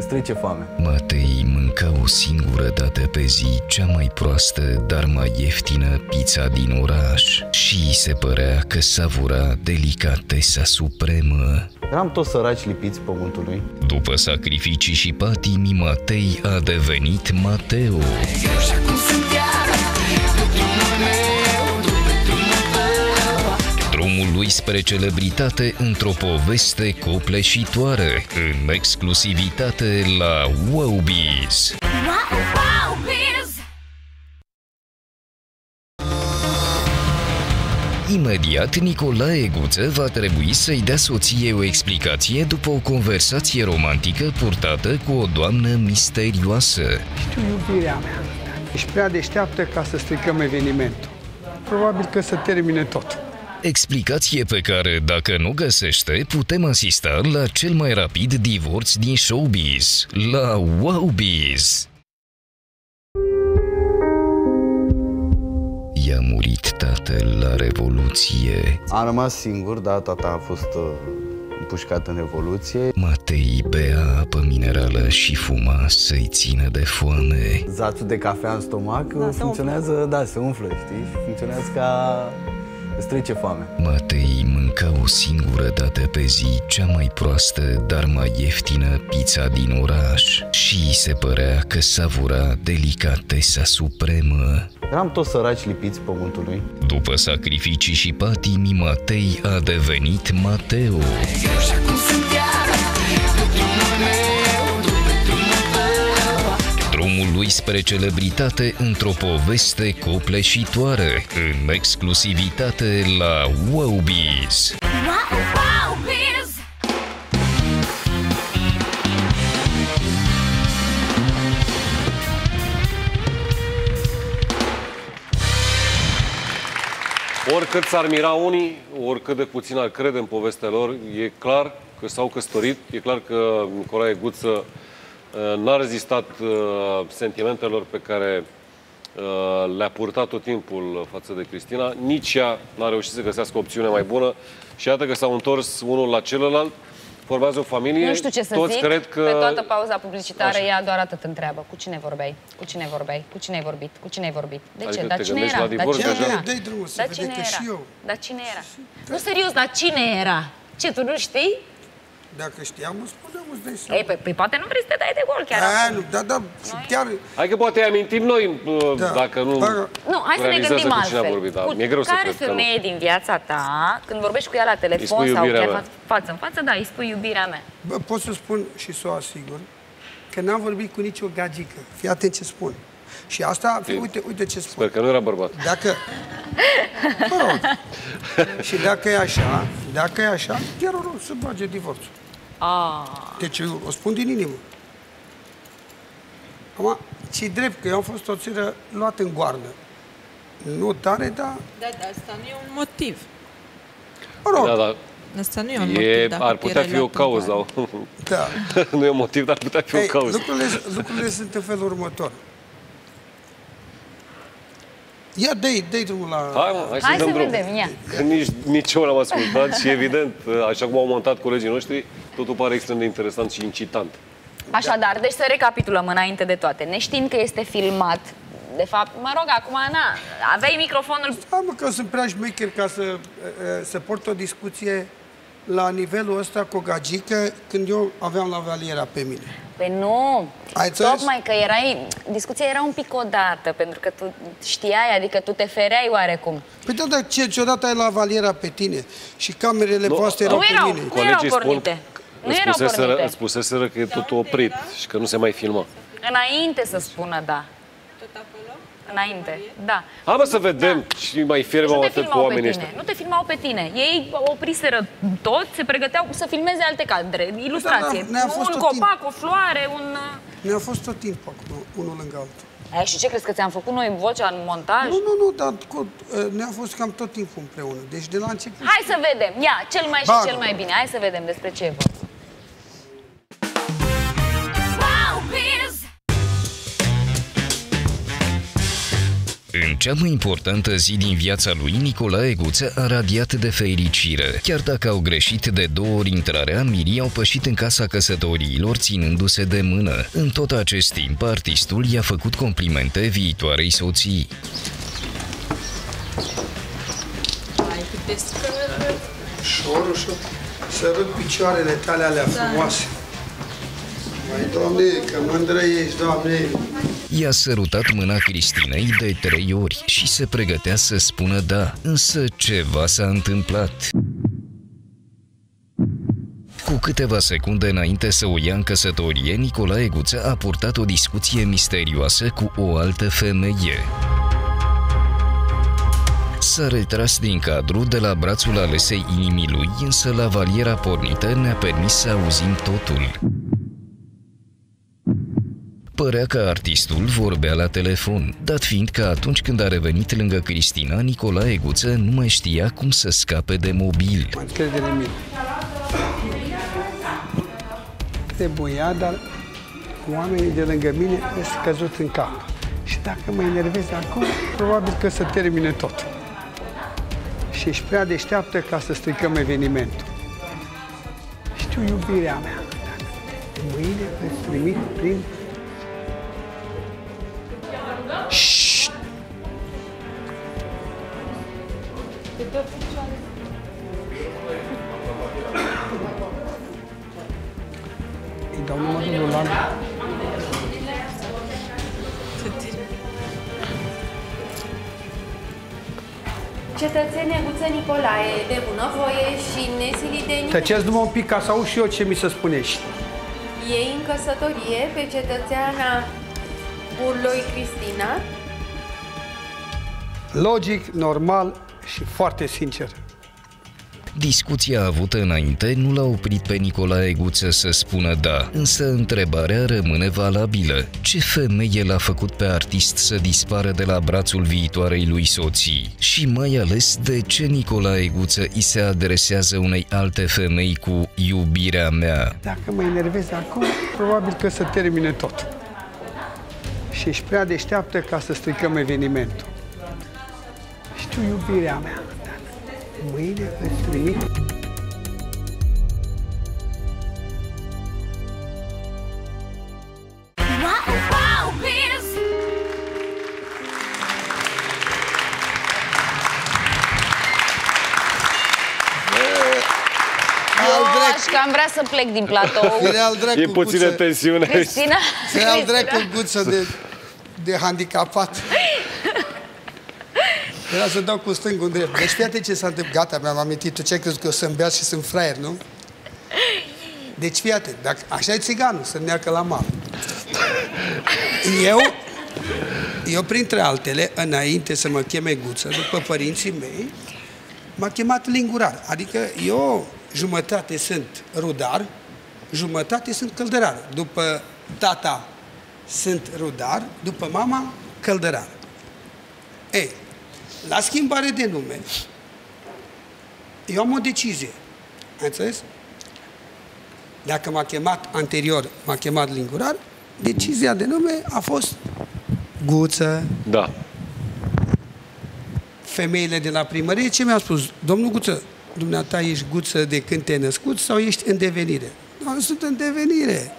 Speaker 4: îți trece foame.
Speaker 1: Matei mânca o singură dată pe zi cea mai proastă, dar mai ieftină pizza din oraș și îi se părea că savura delicatesa supremă.
Speaker 4: Eram toți săraci lipiți pământului.
Speaker 1: După sacrificii și patimii, Matei a devenit Mateo. Drumul lui spre celebritate într-o poveste copleșitoare, în exclusivitate la Wowbiz. Imediat, Nicolae Guță va trebui să-i dea soției o explicație după o conversație romantică purtată cu o doamnă misterioasă.
Speaker 2: Știu iubirea mea. Ești prea deșteaptă ca să stricăm evenimentul. Probabil că să termine tot.
Speaker 1: Explicație pe care, dacă nu găsește, putem asista la cel mai rapid divorț din showbiz, la Wowbiz. I-a murit tatăl la Revoluție.
Speaker 4: Am rămas singur, da, tata a fost uh, împușcat în Revoluție.
Speaker 1: Matei bea apă minerală și fuma să-i țină de foame.
Speaker 4: Zațul de cafea în stomac da, funcționează, da, se umflă, știi? Și funcționează ca... îți trece foame.
Speaker 1: Matei mânca o singură dată pe zi cea mai proastă, dar mai ieftină pizza din oraș și îi se părea că savura delicatesa supremă.
Speaker 4: Eram toți săraci lipiți pământului.
Speaker 1: După sacrificii și patimii, Matei a devenit Mateo. drumul lui spre celebritate într-o poveste copleșitoare, în exclusivitate la Wowbiz.
Speaker 5: Wow, wow, Oricât s-ar mira unii, oricât de puțin ar crede în povestea lor, e clar că s-au căsătorit, e clar că Nicolae Guță n-a rezistat uh, sentimentelor pe care uh, le-a purtat tot timpul față de Cristina, nici ea n-a reușit să găsească o opțiune mai bună și iată că s-au întors unul la celălalt, formează o familie,
Speaker 3: Nu știu ce să
Speaker 5: toți
Speaker 3: zic,
Speaker 5: cred că...
Speaker 3: pe toată pauza publicitară
Speaker 5: Așa.
Speaker 3: ea doar atât întreabă. Cu cine vorbeai? Cu cine vorbeai? Cu cine ai vorbit? Cu cine ai vorbit? De
Speaker 5: Adică
Speaker 3: ce? Dar
Speaker 5: te
Speaker 3: cine
Speaker 5: gândești
Speaker 3: era?
Speaker 5: la
Speaker 3: Dar
Speaker 5: divorț
Speaker 3: cine
Speaker 5: deja?
Speaker 3: era?
Speaker 2: Dă-i drumul să
Speaker 3: Dar
Speaker 2: vede
Speaker 3: cine
Speaker 2: că
Speaker 3: era?
Speaker 2: și eu.
Speaker 3: Dar cine era? Nu, serios, dar cine era? Ce, tu nu știi?
Speaker 2: Dacă știam, îți spuneam, îți dai
Speaker 3: Ei,
Speaker 2: seama.
Speaker 3: păi, păi poate nu vrei să te dai de gol chiar
Speaker 2: Aia
Speaker 3: acum.
Speaker 2: nu, da, da, chiar...
Speaker 5: Hai că poate amintim noi, uh,
Speaker 2: Da.
Speaker 5: dacă nu
Speaker 3: Nu, hai să ne
Speaker 5: realizează
Speaker 3: gândim
Speaker 5: cu cine a
Speaker 3: altfel.
Speaker 5: vorbit, dar
Speaker 3: Cu
Speaker 5: mi-e greu să
Speaker 3: care
Speaker 5: cred că nu.
Speaker 3: femeie din viața ta, când vorbești cu ea la
Speaker 2: Îi
Speaker 3: telefon
Speaker 2: spui
Speaker 3: sau
Speaker 2: iubirea
Speaker 3: chiar
Speaker 2: mea.
Speaker 3: fa- față în față, da, îi spui iubirea mea.
Speaker 2: Bă, pot să spun și să o asigur că n-am vorbit cu nicio gagică. Fii atent ce spun. Și asta, fii, uite, uite ce spun.
Speaker 5: Sper că nu era bărbat.
Speaker 2: Dacă... Mă rog. și dacă e așa, dacă e așa, chiar o rog să bage divorțul.
Speaker 3: Ah.
Speaker 2: Deci eu o spun din inimă. Acum, ți drept că eu am fost o țară luată în goarnă. Nu tare, dar...
Speaker 11: Da, da, asta nu e un motiv.
Speaker 2: Mă rog.
Speaker 5: Da, da.
Speaker 11: Asta nu e un motiv.
Speaker 5: E,
Speaker 11: dacă
Speaker 5: ar putea
Speaker 11: erai
Speaker 5: fi o
Speaker 11: luat în
Speaker 5: cauză.
Speaker 2: Da.
Speaker 5: nu e un motiv, dar ar putea fi o
Speaker 2: Ei,
Speaker 5: cauză.
Speaker 2: lucrurile, lucrurile sunt în felul următor. Ia, dă-i, dă drumul la...
Speaker 5: Hai, mă, hai să,
Speaker 3: Hai
Speaker 5: dăm
Speaker 3: să
Speaker 5: drum.
Speaker 3: vedem, ia.
Speaker 5: Că nici, nici eu l-am ascultat și evident, așa cum au montat colegii noștri, totul pare extrem de interesant și incitant.
Speaker 3: Așadar, deci să recapitulăm înainte de toate. Neștiind că este filmat, de fapt, mă rog, acum, na, aveai microfonul...
Speaker 2: Hai mă, că eu sunt prea șmecher ca să, eh, să port o discuție la nivelul ăsta cu o gagică când eu aveam la valiera pe mine.
Speaker 3: Păi nu,
Speaker 2: Ai înțeles?
Speaker 3: tocmai că erai... Discuția era un pic odată, pentru că tu știai, adică tu te fereai oarecum.
Speaker 2: Păi da, dar ce, ciodată ai la valiera pe tine și camerele
Speaker 5: Nu,
Speaker 2: voastre erau
Speaker 3: Nu
Speaker 2: pe
Speaker 3: erau,
Speaker 2: mine.
Speaker 3: nu
Speaker 5: Colegii
Speaker 3: erau
Speaker 5: spun
Speaker 3: pornite. Nu
Speaker 5: Îți
Speaker 3: erau
Speaker 5: spuseseră,
Speaker 3: pornite.
Speaker 5: îți spuseseră că e totul oprit și că nu se mai filmă.
Speaker 3: Înainte să spună da. Înainte, da.
Speaker 5: Hai mă să vedem și mai
Speaker 3: Deci
Speaker 5: filmau
Speaker 3: nu te
Speaker 5: atât cu
Speaker 3: filmau pe
Speaker 5: oamenii
Speaker 3: tine.
Speaker 5: ăștia.
Speaker 3: Nu te filmau pe tine. Ei opriseră tot, se pregăteau să filmeze alte cadre, ilustrație.
Speaker 2: Da, da, ne-a fost
Speaker 3: un
Speaker 2: tot
Speaker 3: copac, o floare, un...
Speaker 2: Ne-a fost tot timpul acolo, unul lângă altul.
Speaker 3: Ai, și ce crezi că ți-am făcut noi vocea în montaj?
Speaker 2: Nu, nu, nu, dar cu, eh, ne-a fost cam tot timpul împreună. Deci de la început.
Speaker 3: Hai să vedem. Ia, cel mai și
Speaker 2: Bagă.
Speaker 3: cel mai bine. Hai să vedem despre ce e vorba.
Speaker 1: În cea mai importantă zi din viața lui, Nicolae Guță a radiat de fericire. Chiar dacă au greșit de două ori intrarea, mirii au pășit în casa căsătoriilor ținându-se de mână. În tot acest timp, artistul i-a făcut complimente viitoarei soții.
Speaker 11: Hai, câte scări.
Speaker 2: Ușor, ușor. Să râd picioarele tale alea
Speaker 11: Da.
Speaker 2: frumoase. Mai, Doamne, că mândră ești, Doamne.
Speaker 1: I-a sărutat mâna Cristinei de trei ori și se pregătea să spună da, însă ceva s-a întâmplat. Cu câteva secunde înainte să o ia în căsătorie, Nicolae Guță a purtat o discuție misterioasă cu o altă femeie. S-a retras din cadru de la brațul alesei inimii lui, însă la valiera pornită ne-a permis să auzim totul. Părea că artistul vorbea la telefon, dat fiind că atunci când a revenit lângă Cristina, Nicolae Guță nu mai știa cum să scape de mobil.
Speaker 2: Mai crede în mine. Te buia, dar oamenii de lângă mine sunt căzut în cap. Și dacă mă enervez acum, probabil că se termine tot. Și ești prea deșteaptă ca să stricăm evenimentul. Știu iubirea mea. Mâine îți trimit prin Tăceți numai un pic ca să aud și eu ce mi se spune. Șt!
Speaker 10: Ei în căsătorie pe cetățeana Burloi Cristina,
Speaker 2: Logic, normal și foarte sincer.
Speaker 1: Discuția avută înainte nu l-a oprit pe Nicolae Guță să spună da, însă întrebarea rămâne valabilă. Ce femeie l-a făcut pe artist să dispară de la brațul viitoarei lui soții? Și mai ales de ce Nicolae Guță îi se adresează unei alte femei cu iubirea mea?
Speaker 2: Dacă mă enervez acum, probabil că se termine tot. Și ești prea deșteaptă ca să stricăm evenimentul. Știu iubirea mea. Dar Mâine îți trimit
Speaker 12: Wow, wow, biz!
Speaker 3: Eu aș cam vrea să plec din platou.
Speaker 2: Fire al dracu,
Speaker 5: E puțină
Speaker 2: Guță.
Speaker 5: tensiune.
Speaker 3: Cristina?
Speaker 2: Fire al
Speaker 3: Cristina?
Speaker 2: dracu guță de, de handicapat. Era să dau cu stângul în drept. Deci fii atent ce s-a întâmplat. Gata, mi-am amintit. Tu ce ai crezut că eu sunt beat și sunt fraier, nu? Deci fii atent. Dacă, așa e țiganul, să neacă la mal. Eu, eu, printre altele, înainte să mă cheme Guță, după părinții mei, m-a chemat lingurar. Adică eu jumătate sunt rudar, jumătate sunt căldărar. După tata sunt rudar, după mama căldărar. Ei, la schimbare de nume, eu am o decizie. Ai înțeles? Dacă m-a chemat anterior, m-a chemat lingurar, decizia de nume a fost Guță.
Speaker 5: Da.
Speaker 2: Femeile de la primărie ce mi-au spus? Domnul Guță, dumneata ești Guță de când te-ai născut sau ești în devenire? Nu, sunt în devenire.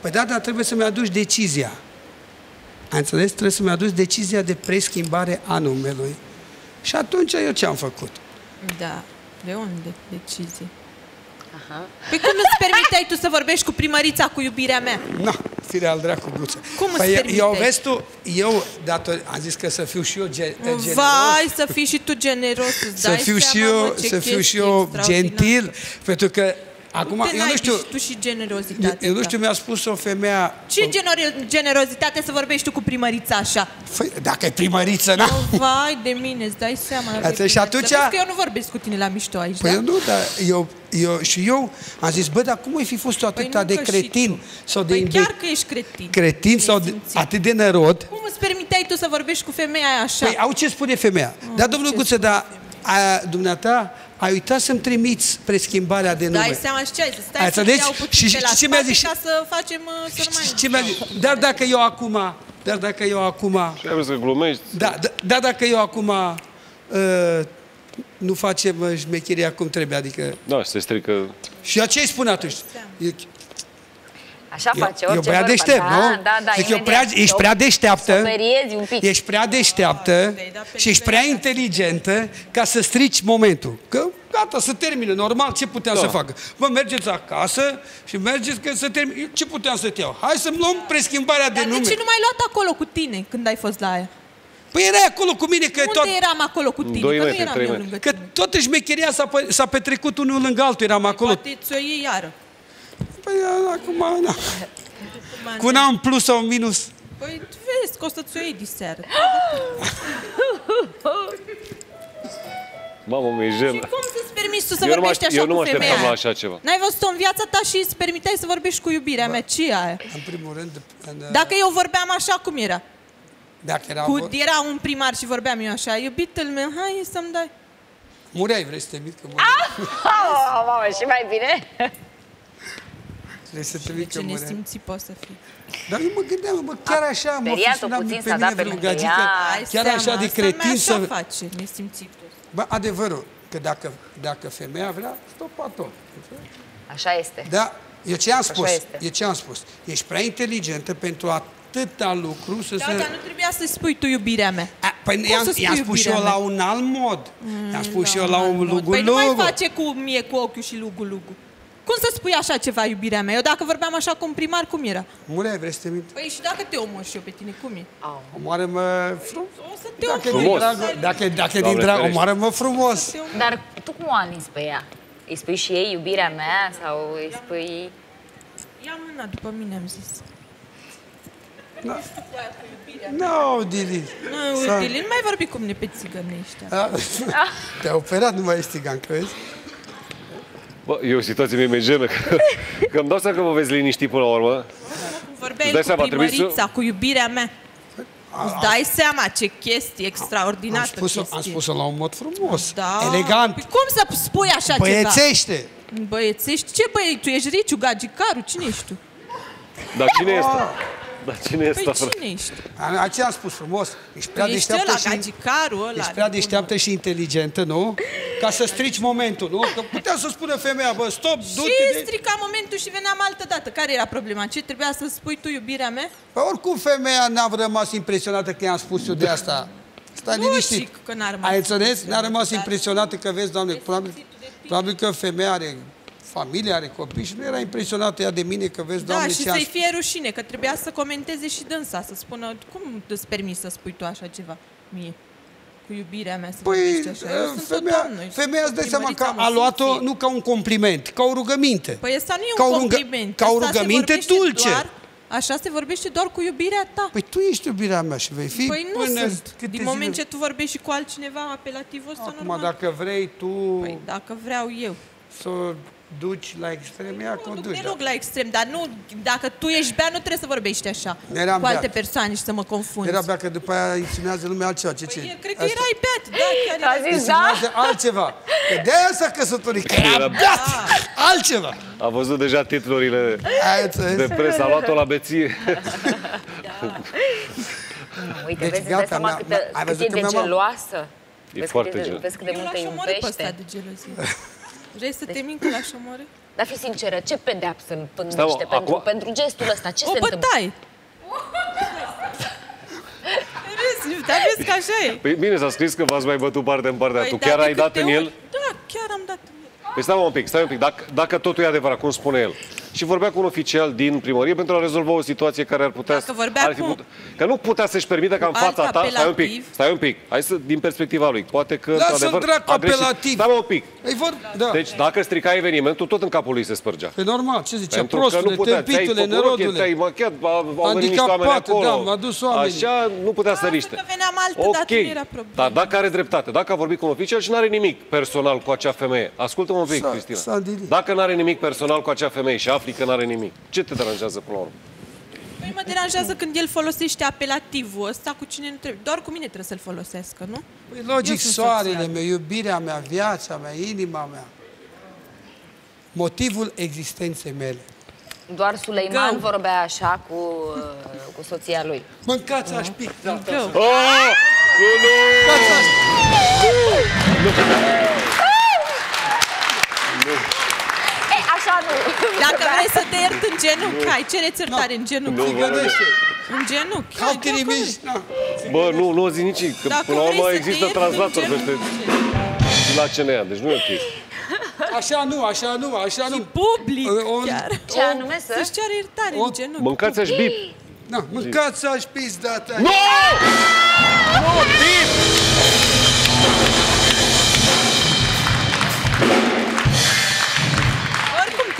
Speaker 2: Păi da, dar trebuie să-mi aduci decizia. Ai înțeles? Trebuie să-mi aduci decizia de preschimbare a numelui. Și atunci eu ce am făcut?
Speaker 11: Da. De unde decizie? Aha. Păi cum îți permiteai tu să vorbești cu primărița cu iubirea mea?
Speaker 2: Nu, fire al dracu Guță.
Speaker 11: Cum îți
Speaker 2: păi,
Speaker 11: permiteai?
Speaker 2: eu, vezi tu, eu, dator, am zis că să fiu și eu ge, generos.
Speaker 11: Vai, să fii și tu generos, îți
Speaker 2: să
Speaker 11: dai
Speaker 2: fiu și
Speaker 11: seama,
Speaker 2: eu,
Speaker 11: mă, ce
Speaker 2: să fiu și
Speaker 11: chestie
Speaker 2: eu
Speaker 11: extraordinară.
Speaker 2: gentil, pentru că acum,
Speaker 11: Te
Speaker 2: eu nu
Speaker 11: n-ai
Speaker 2: știu,
Speaker 11: și tu și generozitate.
Speaker 2: eu nu știu, mi-a spus o femeie,
Speaker 11: Ce genero- generozitate să vorbești tu cu primărița așa?
Speaker 2: Păi, dacă e primăriță, na?
Speaker 11: Vai de mine, îți dai seama. la
Speaker 2: Atunci-
Speaker 11: primăriță.
Speaker 2: și atunci-
Speaker 11: Vezi că eu nu vorbesc cu tine la mișto aici,
Speaker 2: Păi
Speaker 11: da?
Speaker 2: eu nu, dar eu, eu, și eu am zis, bă, dar cum ai fi fost tu atât
Speaker 11: Păi nu
Speaker 2: de
Speaker 11: că și
Speaker 2: cretin sau de
Speaker 11: Păi
Speaker 2: imbe-
Speaker 11: chiar că ești cretin.
Speaker 2: cretin sau de, atât de nărod?
Speaker 11: Cum îți permiteai tu să vorbești cu femeia aia așa?
Speaker 2: Păi au ce spune femeia. Dar, domnul Guță, dar a, dumneata, ai uitat să-mi trimiți preschimbarea de nume.
Speaker 11: Dai seama și ce ai zis?
Speaker 2: Ai
Speaker 11: Stai să
Speaker 2: înțeles?
Speaker 11: iau puțin
Speaker 2: Și-
Speaker 11: pe la
Speaker 2: și ce mi-a
Speaker 11: spate
Speaker 2: zis?
Speaker 11: ca să facem, uh, să nu mai...
Speaker 2: Ce mi-a zis? Dar dacă eu acum, dar dacă eu acum,
Speaker 5: Și ai vrut să glumești?
Speaker 2: da, da, da dacă eu acum uh, nu facem uh, șmecheria cum trebuie, adică...
Speaker 5: Da, și se strică...
Speaker 2: Și eu ce îi spun atunci? Eu,
Speaker 3: Așa
Speaker 2: eu,
Speaker 3: face
Speaker 2: eu
Speaker 3: orice
Speaker 2: prea
Speaker 3: vorbă.
Speaker 2: deștept,
Speaker 3: da,
Speaker 2: nu?
Speaker 3: Da, da,
Speaker 2: Zic, eu
Speaker 3: imediat.
Speaker 2: prea, ești
Speaker 3: Eu-
Speaker 2: prea deșteaptă.
Speaker 3: Să periezi un pic.
Speaker 2: Ești prea deșteaptă și ești prea inteligentă ca să strici momentul. Că gata, să termină, normal, ce puteam
Speaker 5: Da.
Speaker 2: să fac? Vă mergeți acasă și mergeți că să termin. Eu Ce puteam să te iau? Hai să-mi luăm preschimbarea de
Speaker 11: Dar
Speaker 2: nume.
Speaker 11: de ce nu m-ai luat acolo cu tine când ai fost la aia?
Speaker 2: Păi erai acolo cu mine că
Speaker 11: Unde
Speaker 2: tot...
Speaker 11: eram acolo cu tine?
Speaker 5: Doi
Speaker 11: că
Speaker 5: metri,
Speaker 11: nu eram
Speaker 5: trei
Speaker 11: eu
Speaker 5: metri.
Speaker 11: lângă
Speaker 2: Că
Speaker 11: tine.
Speaker 2: toată șmecheria s-a, pe- s-a petrecut unul lângă altul, eram acolo.
Speaker 11: Poate ți-o iei iară.
Speaker 2: Păi acum, na. Cu un an plus sau minus.
Speaker 11: Păi vezi că o să ți-o iei diseară.
Speaker 5: Mamă, mi-e jenă.
Speaker 11: Cum să-ți permiți tu să
Speaker 5: Eu nu mă
Speaker 11: vorbești
Speaker 5: aș-
Speaker 11: așa
Speaker 5: eu nu
Speaker 11: cu
Speaker 5: mă așteptam
Speaker 11: femeia
Speaker 5: la
Speaker 11: aia?
Speaker 5: așa ceva.
Speaker 11: N-ai văzut-o în viața ta și îți permiteai să vorbești cu iubirea mea. ce e aia?
Speaker 2: În primul rând, în,
Speaker 11: Dacă eu vorbeam așa, cum era?
Speaker 2: dacă era...
Speaker 11: Cu, era un primar și vorbeam eu așa, iubitul meu, hai să-mi dai.
Speaker 2: Mureai, vrei să te mit că mureai.
Speaker 3: Ah, mamă, și mai bine.
Speaker 2: Vrei să te mit că
Speaker 11: Ce
Speaker 2: mureai.
Speaker 11: nesimțit poți să fii.
Speaker 2: Dar eu mă gândeam, bă, chiar așa mă fi
Speaker 3: speriat-o
Speaker 2: sunat
Speaker 3: puțin,
Speaker 2: pe
Speaker 3: s-a
Speaker 2: mine
Speaker 3: dat pe
Speaker 2: vreun
Speaker 3: lângă
Speaker 2: gagică,
Speaker 3: ea.
Speaker 11: Ai
Speaker 2: chiar
Speaker 11: seama,
Speaker 2: așa de
Speaker 11: asta
Speaker 2: cretin
Speaker 11: mai
Speaker 2: să...
Speaker 11: așa face, nesimțitul.
Speaker 2: Bă, adevărul, că dacă, dacă femeia vrea, stopa tot.
Speaker 3: Așa este.
Speaker 2: Da, eu ce am spus?
Speaker 3: este.
Speaker 2: Eu ce am spus? Ești prea inteligentă pentru atâta lucru să
Speaker 11: Da,
Speaker 2: se...
Speaker 11: dar nu trebuia să-i spui tu iubirea mea.
Speaker 2: A, păi
Speaker 11: Cum
Speaker 2: i-am,
Speaker 11: să spui
Speaker 2: i-am spus și eu
Speaker 11: iubirea
Speaker 2: la
Speaker 11: mea?
Speaker 2: un alt mod. I-am spus și eu la un
Speaker 11: Păi nu mai
Speaker 2: lugu-lugu.
Speaker 11: face cu mie cu ochiul și lugu-lugu. Cum să spui așa ceva, iubirea mea? Eu dacă vorbeam așa cu un primar, cum era?
Speaker 2: Mureai, vrei să te mint?
Speaker 11: Păi și dacă te omor și eu pe tine, cum e?
Speaker 2: Omoară-mă frumos.
Speaker 11: O să te
Speaker 2: Dacă
Speaker 11: omor.
Speaker 2: din
Speaker 5: Frumos.
Speaker 2: drag, dacă, dacă din
Speaker 5: Doamne
Speaker 2: drag,
Speaker 5: ferește.
Speaker 2: omoară-mă frumos.
Speaker 3: Dar tu cum o alinzi pe ea? Îi spui și ei iubirea mea sau îi spui...
Speaker 11: Ia mâna după mine, am zis.
Speaker 2: Nu, Dili.
Speaker 11: Nu,
Speaker 2: Să-
Speaker 11: Udili, nu mai vorbi cu mine pe țigănești.
Speaker 2: A, Te-a operat, nu mai ești țigan, crezi?
Speaker 5: Bă, e o situație mie genă, că, că îmi dau seama că vă veți liniști până la urmă.
Speaker 11: Vorbea
Speaker 5: Îți dai
Speaker 11: el cu
Speaker 5: seama, trebuie
Speaker 11: primărița,
Speaker 5: să-
Speaker 11: cu iubirea mea. Îți dai seama ce chestie extraordinară
Speaker 2: Am spus-o, am
Speaker 11: chestie.
Speaker 2: spus-o la un mod frumos,
Speaker 11: Da.
Speaker 2: elegant,
Speaker 11: Păi cum să spui așa
Speaker 2: băiețește.
Speaker 11: ceva? Băiețești? Ce băieți? Tu ești Riciu Gagicaru? Cine ești tu?
Speaker 5: Dar cine e ăsta? Dar cine e ăsta,
Speaker 11: Păi
Speaker 5: frate?
Speaker 11: cine ești?
Speaker 2: A- Aceea am spus frumos. Ești prea
Speaker 11: Păi ești
Speaker 2: deșteaptă
Speaker 11: ăla,
Speaker 2: și...
Speaker 11: Gagicaru ăla.
Speaker 2: Ești prea deșteaptă și inteligentă, nu? Ca să strici momentul, nu? Că putea să spună femeia, bă, stop, du-te
Speaker 11: Și
Speaker 2: de...
Speaker 11: strica momentul și veneam altă dată. Care era problema? Ce trebuia să spui tu iubirea mea?
Speaker 2: Păi oricum femeia n-a rămas impresionată că i-am spus eu de asta. Stai
Speaker 11: Nu
Speaker 2: liniștit.
Speaker 11: zic că n-a rămas
Speaker 2: Ai înțeles? N-a rămas
Speaker 11: impresionată.
Speaker 2: impresionată că vezi, doamne, probabil, probabil că femeia are familie, are copii și nu era impresionată ea de mine că vezi,
Speaker 11: Da,
Speaker 2: doamne,
Speaker 11: și
Speaker 2: ce am
Speaker 11: să-i fie rușine, că trebuia să comenteze și dânsa, să spună, cum îți permis să spui tu așa ceva mie? Cu iubirea mea să
Speaker 2: Păi,
Speaker 11: vorbești așa. Eu sunt o
Speaker 2: femeia,
Speaker 11: doamnă,
Speaker 2: femeia îți dai seama că
Speaker 11: primărița, mă,
Speaker 2: a
Speaker 11: sunt
Speaker 2: luat-o
Speaker 11: fie.
Speaker 2: nu ca un compliment, ca o rugăminte.
Speaker 11: Păi asta nu e
Speaker 2: ca
Speaker 11: un
Speaker 2: o rugă-
Speaker 11: compliment.
Speaker 2: ca o
Speaker 11: asta se
Speaker 2: rugăminte
Speaker 11: vorbește
Speaker 2: dulce.
Speaker 11: Doar, așa se vorbește doar cu iubirea ta.
Speaker 2: Păi tu ești iubirea mea și vei fi
Speaker 11: Păi nu
Speaker 2: până
Speaker 11: sunt.
Speaker 2: câte
Speaker 11: Din moment
Speaker 2: zile-
Speaker 11: ce tu vorbești și cu altcineva, apelativul ăsta
Speaker 2: Acum,
Speaker 11: normal.
Speaker 2: dacă vrei tu
Speaker 11: Păi dacă vreau eu.
Speaker 2: să o duci la extrem, ea că o duci.
Speaker 11: Nu la extrem, dar nu, dacă tu ești bea, nu trebuie să vorbești așa
Speaker 2: Eram
Speaker 11: cu alte
Speaker 2: beat.
Speaker 11: persoane și să mă confunzi.
Speaker 2: Era bea că după aia insinuează lumea altceva. Ce, ce?
Speaker 11: Păi, Cred că erai beat, da, chiar
Speaker 3: A
Speaker 11: erai
Speaker 3: zis da?
Speaker 2: Insinuează altceva. Că de-aia s-a căsătorit, că era
Speaker 5: Era-
Speaker 2: beat. Altceva.
Speaker 5: A văzut deja titlurile
Speaker 2: Ai înțeles?
Speaker 5: de presă, a luat-o la beție.
Speaker 3: Uite,
Speaker 2: Deci,
Speaker 3: vezi, îți
Speaker 2: gata,
Speaker 3: dai seama
Speaker 2: mi-a-
Speaker 3: cât
Speaker 2: mi-a-
Speaker 3: de,
Speaker 2: ai
Speaker 3: cât
Speaker 2: văzut
Speaker 3: e
Speaker 2: că
Speaker 3: de
Speaker 2: mi-am-
Speaker 3: geloasă.
Speaker 5: E
Speaker 3: Vezi
Speaker 5: foarte
Speaker 3: cât de,
Speaker 5: gelos.
Speaker 3: vezi cât de
Speaker 11: Eu
Speaker 3: mult
Speaker 11: l-aș
Speaker 3: te
Speaker 11: omorâ pe ăsta
Speaker 3: iubește.
Speaker 11: de gelozie. Vrei să te mint că l-aș omorâ?
Speaker 3: Dar fi sinceră, ce pedeapsă îl
Speaker 5: Stai,
Speaker 3: pândește
Speaker 5: mă,
Speaker 3: pentru,
Speaker 5: acum-
Speaker 3: pentru gestul ăsta? Ce
Speaker 11: O
Speaker 3: se întâmplă?
Speaker 11: bătaie. Râzi, dar vezi că așa e.
Speaker 5: Păi bine, s-a scris că v-ați mai bătut parte în partea.
Speaker 11: Păi,
Speaker 5: tu
Speaker 11: da,
Speaker 5: chiar
Speaker 11: de
Speaker 5: ai dat
Speaker 11: câte
Speaker 5: în
Speaker 11: ori-
Speaker 5: el?
Speaker 11: Da, chiar am dat în el.
Speaker 5: Păi stai mă un pic, stai un pic. Dacă, dacă totul e adevărat, cum spune el, și vorbea cu un oficial din primărie pentru a rezolva o situație care ar putea...
Speaker 11: Dacă vorbea
Speaker 5: ar fi
Speaker 11: cu-
Speaker 5: putut- Că nu putea să-și permită ca în
Speaker 11: Cu
Speaker 5: fața
Speaker 11: alt
Speaker 5: ta... Stai un pic,
Speaker 11: apelativ.
Speaker 5: stai un pic. Hai să, din perspectiva lui. Poate că,
Speaker 2: Lasă-l
Speaker 5: într-adevăr,
Speaker 2: dracu
Speaker 5: a greșit.
Speaker 2: apelativ.
Speaker 5: Stai mă un pic.
Speaker 2: Îi vor... Da.
Speaker 5: Deci dacă strica evenimentul, tot în capul lui se spărgea.
Speaker 2: Pe normal, ce zicea?
Speaker 5: Pentru că nu
Speaker 2: Prostule,
Speaker 5: putea, ți-ai
Speaker 2: tâmpitule,
Speaker 5: făcut roche,
Speaker 2: nerodule.
Speaker 5: te-ai machiat, au au venit niște oameni
Speaker 2: Handicapat,
Speaker 5: acolo.
Speaker 2: da, m-a dus oamenii.
Speaker 5: Așa nu putea să riște.
Speaker 11: Că veneam altă
Speaker 5: Ok,
Speaker 11: dată, nu era problemă.
Speaker 5: dar dacă are dreptate, dacă a vorbit cu un oficial și nu are nimic personal cu acea femeie, ascultă-mă un pic,
Speaker 2: S-a-
Speaker 5: Cristina.
Speaker 2: s-a dilit.
Speaker 5: Dacă nu are nimic personal cu acea femeie și afli că nu are nimic, ce te deranjează până la urmă?
Speaker 11: Păi mă deranjează când el folosește apelativul ăsta cu cine nu trebuie. Doar cu mine trebuie să-l folosească, nu?
Speaker 2: Păi
Speaker 11: Eu
Speaker 2: logic,
Speaker 11: sunt
Speaker 2: soarele
Speaker 11: soția.
Speaker 2: meu, iubirea mea, viața mea, inima mea. Motivul existenței mele.
Speaker 3: Doar Suleiman
Speaker 11: Go.
Speaker 3: vorbea așa cu, uh, cu soția lui.
Speaker 2: Mâncați aș pic. Da, da.
Speaker 11: Go.
Speaker 5: Oh!
Speaker 2: Mâncați aș
Speaker 3: E, așa nu.
Speaker 11: Dacă vrei să te iert în genunchi, hai, cereți iertare în genunchi.
Speaker 5: Nu,
Speaker 2: Țigănește.
Speaker 11: În genunchi.
Speaker 2: Ca tirimiși. Na.
Speaker 5: Bă, nu, nu o zi nici, că
Speaker 11: Dacă
Speaker 5: până la
Speaker 11: vrei
Speaker 5: urmă
Speaker 11: să te
Speaker 5: există
Speaker 11: iert în
Speaker 5: translator
Speaker 11: genunchi.
Speaker 5: peste și la CNA, deci nu e ok.
Speaker 2: Așa nu, așa nu, așa nu.
Speaker 11: Public,
Speaker 2: O- o-
Speaker 11: chiar.
Speaker 3: Ce anume să?
Speaker 11: Să-și ceară iertare
Speaker 2: O-
Speaker 11: în genunchi.
Speaker 5: Mâncați aș bip.
Speaker 2: Na, mâncați aș pis data.
Speaker 5: Nu! Nu, bip!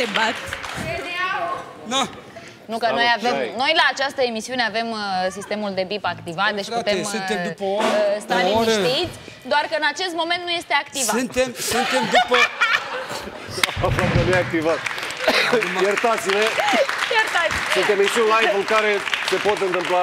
Speaker 11: Oricum te bat.
Speaker 2: Na,
Speaker 3: Nu, că noi avem,
Speaker 5: Hai.
Speaker 3: noi la această emisiune avem uh, sistemul de bip activat, deci
Speaker 2: Frate,
Speaker 3: putem uh,
Speaker 2: suntem după o oră,
Speaker 3: uh, sta
Speaker 2: o oră.
Speaker 3: liniștiți, doar că în acest moment nu este activat.
Speaker 2: suntem, suntem după...
Speaker 5: Aproape nu e activat. Iertați-ne,
Speaker 3: Iertați.
Speaker 5: suntem emisiuni live în care se pot întâmpla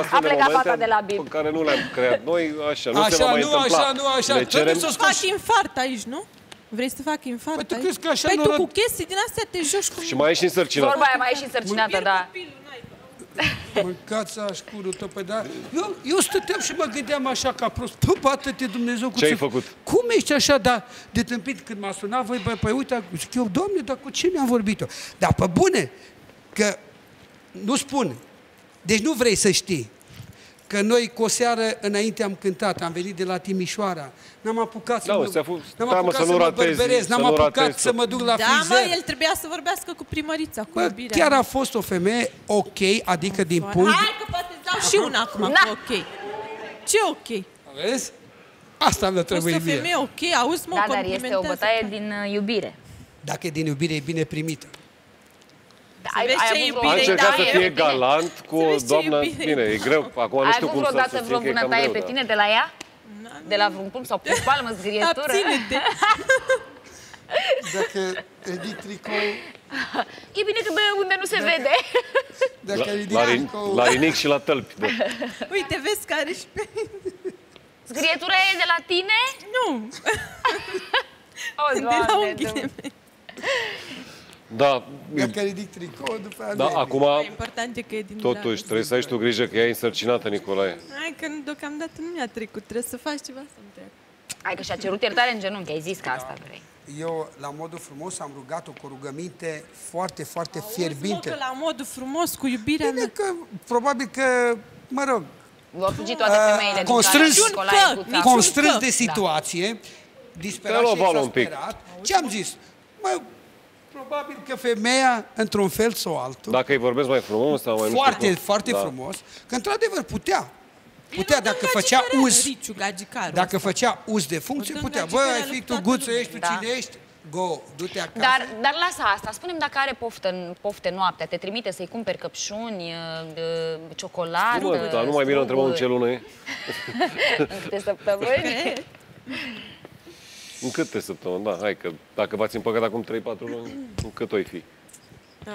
Speaker 5: astfel
Speaker 3: A
Speaker 5: de
Speaker 3: plecat
Speaker 5: momente
Speaker 3: fata de la bip.
Speaker 5: pe care nu le-am creat noi, așa, nu se va
Speaker 2: Așa
Speaker 5: mai
Speaker 2: nu,
Speaker 5: întâmpla.
Speaker 2: așa nu, așa.
Speaker 5: Le
Speaker 2: Trebuie
Speaker 5: cerem
Speaker 2: să scoți.
Speaker 11: Fac infart aici, nu? Vrei să fac infart
Speaker 2: Păi tu
Speaker 11: aici?
Speaker 2: crezi că așa
Speaker 11: Păi
Speaker 2: nu
Speaker 11: tu
Speaker 2: ră-
Speaker 11: cu chestii din astea te joci cu
Speaker 5: și mai ești însărcinat.
Speaker 3: Vorba aia mai e și însărcinată,
Speaker 11: Pierd
Speaker 3: da.
Speaker 11: copilul, n-ai.
Speaker 2: Mâncați aș șcurul tău, pe da. Eu, eu stăteam și mă gândeam așa ca prost. Bă, bată-te Dumnezeu. cum
Speaker 5: Ce ai
Speaker 2: să-
Speaker 5: făcut?
Speaker 2: Cum ești așa, da, de tâmpit când m-a sunat voi, bă, păi uite, zic eu, Doamne, dar cu cine am vorbit eu? Dar pe bune, că nu spun. Deci nu vrei să știi că noi cu o seară înainte am cântat, am venit de la Timișoara, n-am apucat să
Speaker 5: Da,
Speaker 2: mă,
Speaker 5: ți-a fost-
Speaker 2: n-am
Speaker 5: da, mă,
Speaker 2: apucat
Speaker 5: să
Speaker 2: să,
Speaker 5: nu
Speaker 2: mă
Speaker 5: ratezi,
Speaker 2: bărberez,
Speaker 5: să
Speaker 2: n-am
Speaker 5: nu
Speaker 2: apucat
Speaker 5: ratezi
Speaker 2: să
Speaker 5: tot.
Speaker 2: mă duc la
Speaker 11: Da,
Speaker 2: frizer.
Speaker 11: mă, el trebuia să vorbească cu primărița, cu
Speaker 2: Bă,
Speaker 11: iubirea.
Speaker 2: chiar a fost o femeie ok, adică din punct...
Speaker 11: Hai că poate îți dau și una acum
Speaker 3: Na.
Speaker 11: cu ok. Ce ok?
Speaker 2: Vezi? Asta mi-a
Speaker 11: A fost
Speaker 2: trebuit
Speaker 11: o
Speaker 2: mie.
Speaker 11: femeie ok, auzi mă,
Speaker 3: Da, dar este o
Speaker 11: complimentează.
Speaker 3: bătaie din uh, iubire.
Speaker 2: Dacă e din iubire, e bine primită.
Speaker 3: Ai,
Speaker 11: vezi
Speaker 3: ai
Speaker 11: ce
Speaker 3: avut
Speaker 11: iubire
Speaker 5: A
Speaker 3: vreo-
Speaker 11: Bine,
Speaker 5: încercat
Speaker 11: da,
Speaker 5: să
Speaker 11: e
Speaker 5: fie
Speaker 11: bine.
Speaker 5: galant cu
Speaker 11: Să
Speaker 5: o
Speaker 11: vezi ce
Speaker 5: doamnă...
Speaker 11: iubire.
Speaker 5: Bine, e greu. Acum nu
Speaker 3: Ai
Speaker 5: știu
Speaker 3: avut
Speaker 5: cum să
Speaker 3: vreodată
Speaker 5: susțin
Speaker 3: vreo
Speaker 5: că e cam
Speaker 3: bunătaie
Speaker 5: greu,
Speaker 3: pe
Speaker 5: da.
Speaker 3: tine de la ea? De la vreun pumn sau pus palmă, zgrietură?
Speaker 11: Abține-te.
Speaker 2: Dacă ridic tricou,
Speaker 3: E bine că bă, unde nu se vede.
Speaker 2: dacă
Speaker 5: La,
Speaker 2: ridic
Speaker 5: la, rin-
Speaker 2: tricou...
Speaker 5: la rinic și la tălpi. Da.
Speaker 11: Uite, vezi că are și pe...
Speaker 3: Scrietura e de la tine?
Speaker 11: Nu.
Speaker 3: O,
Speaker 11: de la
Speaker 3: Doamne,
Speaker 11: unghiile
Speaker 3: Dumnezeu.
Speaker 11: mele.
Speaker 5: Da,
Speaker 2: Dacă ridic tricou, după aia
Speaker 5: da,
Speaker 2: nu e
Speaker 5: acum,
Speaker 11: Important e că e din
Speaker 5: totuși,
Speaker 11: dragoste.
Speaker 5: trebuie să ai și tu grijă că ea e însărcinată, Nicolae.
Speaker 11: Hai că deocamdată nu mi-a trecut, trebuie să faci ceva să-mi treacă.
Speaker 3: Hai că și-a cerut iertare în genunchi, ai zis că asta vrei.
Speaker 2: bine. Eu, la modul frumos, am rugat-o cu o rugăminte foarte, foarte
Speaker 11: Auzi,
Speaker 2: fierbinte.
Speaker 11: mă, că la modul frumos, cu iubirea
Speaker 2: Bine
Speaker 11: mea.
Speaker 2: că, probabil că, mă rog,
Speaker 3: Vor fugi toate femeile din
Speaker 2: constrâns,
Speaker 3: care Nicolae
Speaker 11: că-
Speaker 3: Guța.
Speaker 2: constrâns
Speaker 11: că.
Speaker 2: de situație, disperat
Speaker 5: Te-a luat
Speaker 2: și
Speaker 5: valul un pic.
Speaker 2: exasperat, ce am zis? Mă, probabil că femeia, într-un fel sau altul,
Speaker 5: Dacă îi vorbesc mai frumos sau mai nu
Speaker 2: foarte,
Speaker 5: știu cum.
Speaker 2: foarte
Speaker 5: da.
Speaker 2: frumos, că într-adevăr putea. Putea, dacă făcea uz,
Speaker 11: Riciu, gagicarul
Speaker 2: dacă
Speaker 11: ăsta.
Speaker 2: făcea uz de funcție,
Speaker 11: O
Speaker 2: putea.
Speaker 11: dăm
Speaker 2: Bă,
Speaker 11: gagică
Speaker 2: ai
Speaker 11: la
Speaker 2: fi
Speaker 11: lui
Speaker 2: tu
Speaker 11: toată
Speaker 2: guță,
Speaker 11: lumea.
Speaker 2: ești tu
Speaker 3: Da.
Speaker 2: cine ești? Go, du-te acasă.
Speaker 3: Dar, dar lasă asta, spunem dacă are poftă, în- pofte noaptea, te trimite să-i cumperi căpșuni, uh, de ciocolată,
Speaker 5: Nu, mă, dar nu mai bine o întrebăm în ce lună e.
Speaker 3: În câte săptămâni?
Speaker 5: În câte săptămâni, da, hai că dacă v-ați împăcat acum 3-4 luni, în cât o fi?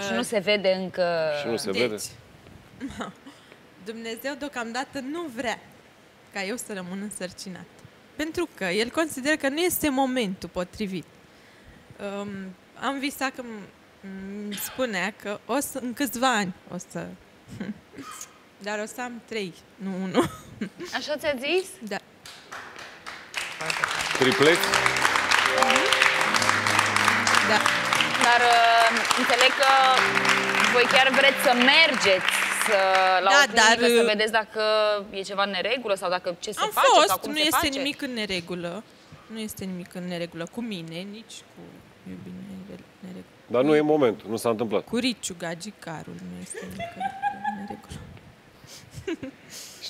Speaker 3: Și nu se vede încă...
Speaker 5: Și nu se
Speaker 11: Deci,
Speaker 5: vede?
Speaker 11: Dumnezeu deocamdată nu vrea ca eu să rămân însărcinat. Pentru că el consideră că nu este momentul potrivit. Um, am visat că m- îmi spunea că o să, în câțiva ani o să... Dar o să am trei, nu unul.
Speaker 3: Așa ți-a zis?
Speaker 11: Da.
Speaker 5: Triplet?
Speaker 11: Da.
Speaker 3: Dar uh, înțeleg că voi chiar vreți să mergeți să, la
Speaker 11: Da,
Speaker 3: o clinică
Speaker 11: dar,
Speaker 3: să
Speaker 11: uh,
Speaker 3: vedeți dacă e ceva în neregulă sau dacă ce se
Speaker 11: Am
Speaker 3: face sau
Speaker 11: fost,
Speaker 3: cum
Speaker 11: nu
Speaker 3: se
Speaker 11: este
Speaker 3: face.
Speaker 11: nimic în neregulă. Nu este nimic în neregulă cu mine, nici cu iubire în neregulă.
Speaker 5: Dar nu e momentul, nu s-a întâmplat.
Speaker 11: Cu Riciu, gagicarul, nu este nimic în neregulă.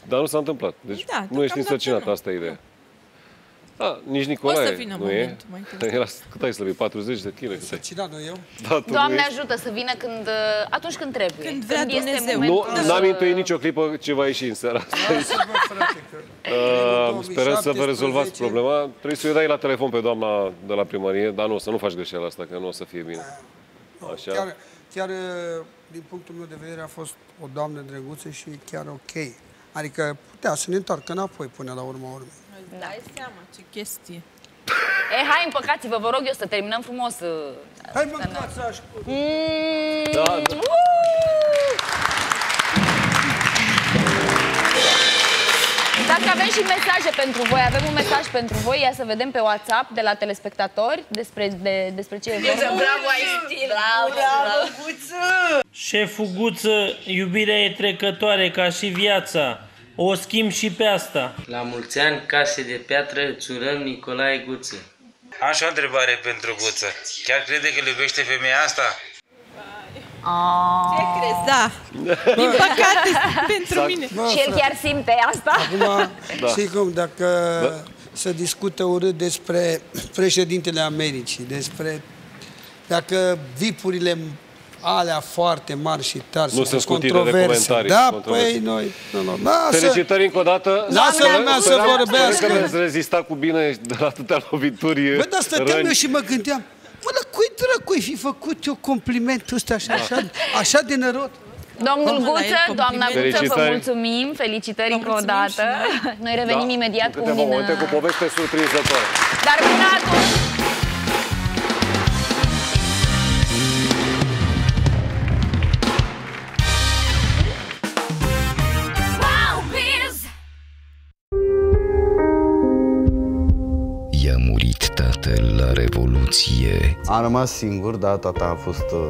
Speaker 5: Dar nu s-a întâmplat. Deci
Speaker 11: Da,
Speaker 5: nu ești
Speaker 11: deocamdată
Speaker 5: însărcinat,
Speaker 11: nu.
Speaker 5: asta e ideea. Da, nici Nicolae
Speaker 11: O să vină
Speaker 5: nu e.
Speaker 11: momentul mai târziu.
Speaker 5: Era, cât ai slăbit? 40 de kg? cât ai?
Speaker 2: Sărcinat, nu eu?
Speaker 5: Da, tu
Speaker 3: Doamne
Speaker 5: nu ești.
Speaker 3: ajută să vină când, uh, atunci când trebuie.
Speaker 11: Când vrea
Speaker 3: este
Speaker 11: Dumnezeu.
Speaker 3: momentul
Speaker 5: Nu,
Speaker 3: să-
Speaker 5: n-am intuit nicio clipă ce va ieși în seara asta.
Speaker 2: Lasă-vă, frate, că
Speaker 5: Uh, sperăm să vă
Speaker 2: 2017.
Speaker 5: rezolvați problema. Trebuie să-i dai la telefon pe doamna de la primărie, dar nu, să nu faci greșeala asta, că nu o să fie bine. Așa.
Speaker 2: Chiar, chiar, uh, din punctul meu de vedere, a fost o doamnă drăguță și chiar ok. Adică putea să ne întoarcă înapoi până la urma urmei.
Speaker 11: Îți dai seama ce chestie.
Speaker 3: E, hai, împăcați-vă, vă rog eu să terminăm frumos. uh,
Speaker 2: Hai mâncați așa.
Speaker 3: Mm,
Speaker 5: Da, da.
Speaker 3: uh! Dacă avem și mesaje pentru voi, avem un mesaj pentru voi, ia să vedem pe WhatsApp de la telespectatori despre, de, despre ce e vorba.
Speaker 13: Bravo, ai stil! Bravo, bravo,
Speaker 14: Șeful Guță, iubirea e trecătoare ca și viața. O schimb și pe asta.
Speaker 15: La mulți ani, case de piatră, îți urăm Nicolae Guță.
Speaker 16: Am și o întrebare pentru Guță. Chiar crede că îl iubește femeia asta?
Speaker 11: Ce crezi? Da. Din păcate, pentru
Speaker 5: Exact.
Speaker 11: mine.
Speaker 2: Bă,
Speaker 3: Și el
Speaker 2: frate,
Speaker 3: chiar simte asta.
Speaker 2: Acum,
Speaker 5: Da.
Speaker 2: știi cum, dacă se discută urât despre președintele Americii, despre dacă vipurile alea foarte mari și tari
Speaker 5: Nu
Speaker 2: sunt
Speaker 5: sunt scutite de
Speaker 2: controverse.
Speaker 5: comentarii,
Speaker 2: Da,
Speaker 5: controverse.
Speaker 2: păi noi... Nu, nu, lasă,
Speaker 5: Felicitări încă o dată.
Speaker 2: Lasă
Speaker 5: Sperăm-
Speaker 2: lumea să
Speaker 5: sperăm-
Speaker 2: vorbească.
Speaker 5: Sper că veți rezista cu bine de la atâtea lovituri.
Speaker 2: Bă, dar stăteam
Speaker 5: răni.
Speaker 2: eu și mă gândeam, mă, dar cui dracui fi făcut eu complimentul ăsta așa,
Speaker 5: Da.
Speaker 2: așa, așa de nărot?
Speaker 3: Domnul
Speaker 11: Domnul, la el
Speaker 3: Guță, doamna
Speaker 11: compliment.
Speaker 3: Guță, vă
Speaker 5: Felicitări.
Speaker 3: mulțumim, felicitări
Speaker 11: Vă
Speaker 3: încă o
Speaker 11: mulțumim
Speaker 3: dată.
Speaker 11: și
Speaker 3: Noi revenim
Speaker 5: Da,
Speaker 3: imediat
Speaker 5: în
Speaker 3: cu un
Speaker 5: câteva
Speaker 3: din...
Speaker 5: momente cu poveste surprinzătoare.
Speaker 3: Dar până atunci...
Speaker 1: murit tatăl la Revoluție.
Speaker 4: Am rămas singur, da, tata a fost uh,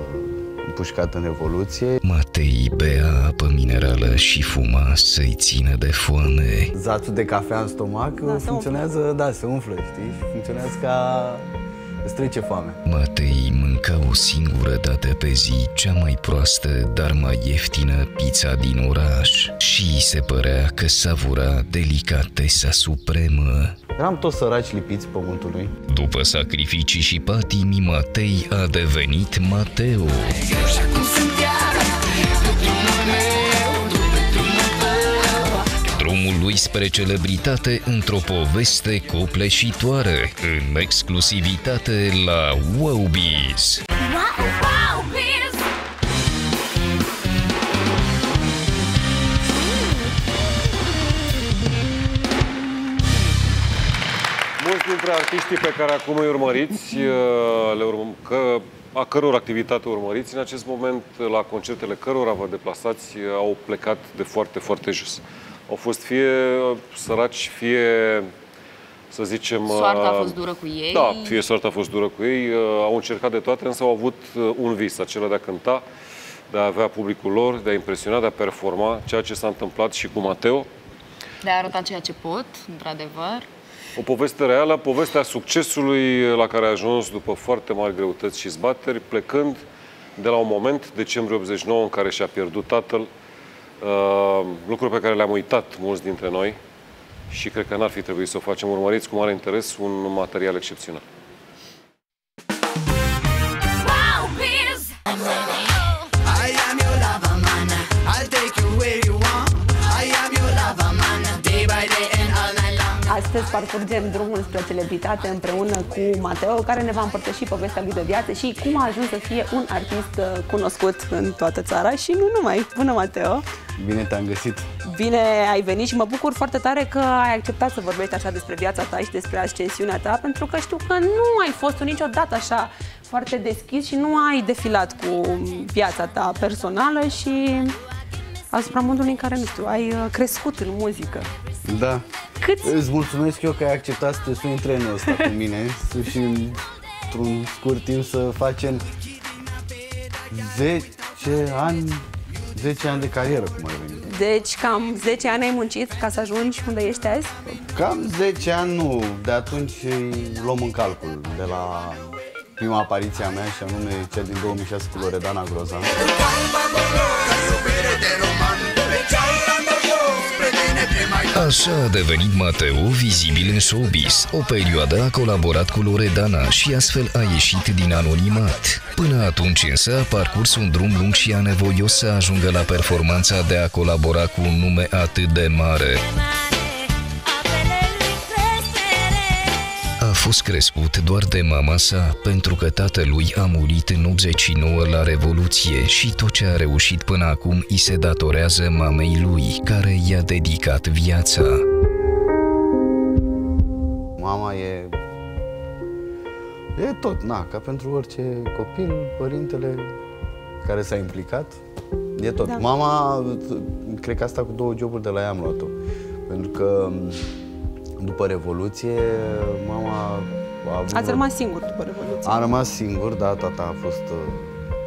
Speaker 4: împușcat în Revoluție.
Speaker 1: Matei bea apă minerală și fuma să-i țină de foame.
Speaker 4: Zațul de cafea în stomac da, funcționează, da, se umflă, știi? Și funcționează ca... îți trece foamea.
Speaker 1: Matei mânca o singură dată pe zi cea mai proastă, dar mai ieftină pizza din oraș și îi se părea că savura delicatesa supremă.
Speaker 4: Eram toți săraci lipiți pământului.
Speaker 1: După sacrificii și patimii, Matei a devenit Mateo. Drumul drumul lui spre celebritate într-o poveste copleșitoare, în exclusivitate la Wowbiz.
Speaker 12: Wow,
Speaker 5: artiștii pe care acum îi urmăriți, uh, le urmăm, că, a căror activitate urmăriți, în acest moment, la concertele cărora vă deplasați, uh, au plecat de foarte, foarte jos. Au fost fie uh, săraci, fie, să zicem...
Speaker 3: Soarta a
Speaker 5: uh,
Speaker 3: fost dură cu ei.
Speaker 5: Da, fie soarta a fost dură cu ei. uh, Au încercat de toate, însă au avut uh, un vis, acela de a cânta, de a avea publicul lor, de a impresiona, de a performa, ceea ce s-a întâmplat și cu Mateo.
Speaker 3: De a arăta ceea ce pot, într-adevăr.
Speaker 5: O poveste reală, povestea succesului la care a ajuns după foarte mari greutăți și zbateri, plecând de la un moment, decembrie 89, în care și-a pierdut tatăl, uh, lucruri pe care le-am uitat mulți dintre noi și cred că n-ar fi trebuit să o facem. Urmăriți cu mare interes un material excepțional.
Speaker 17: Astăzi parcurgem drumul spre celebritate împreună cu Mateo, care ne va împărtăși povestea lui de viață și cum a ajuns să fie un artist uh, cunoscut în toată țara și nu numai. Bună, Mateo!
Speaker 4: Bine te-am găsit.
Speaker 17: Bine ai venit și mă bucur foarte tare că ai acceptat să vorbești așa despre viața ta și despre ascensiunea ta, pentru că știu că nu ai fost niciodată așa foarte deschis și nu ai defilat cu viața ta personală și asupra modului în care, nu știu, ai uh, crescut în muzică.
Speaker 4: Da.
Speaker 17: Cât?
Speaker 4: Îți mulțumesc eu că ai acceptat să te suni în trenul ăsta cu mine să- și într-un scurt timp să facem 10 ani 10 ani de carieră, cum ar veni.
Speaker 17: Deci cam 10 ani ai muncit ca să ajungi unde ești azi?
Speaker 4: Cam 10 ani nu, de atunci îi luăm în calcul, de la prima apariție a mea și anume cea din 2006 cu Loredana Grozan.
Speaker 1: Așa a devenit Mateo vizibil în showbiz. O perioadă a colaborat cu Loredana și astfel a ieșit din anonimat. Până atunci însă a parcurs un drum lung și anevoios să ajungă la performanța de a colabora cu un nume atât de mare. Fost crescut doar de mama sa, pentru că tatălui a murit în 89 la Revoluție și tot ce a reușit până acum îi se datorează mamei lui, care i-a dedicat viața.
Speaker 4: Mama e... E tot, na, ca pentru orice copil, părintele care s-a implicat, e tot.
Speaker 17: Da.
Speaker 4: Mama, cred că asta cu două joburi de la ea am luat-o. Pentru că după Revoluție, mama a avut...
Speaker 17: Ați rămas singur după Revoluție.
Speaker 4: Am rămas singur, da, tata a fost uh,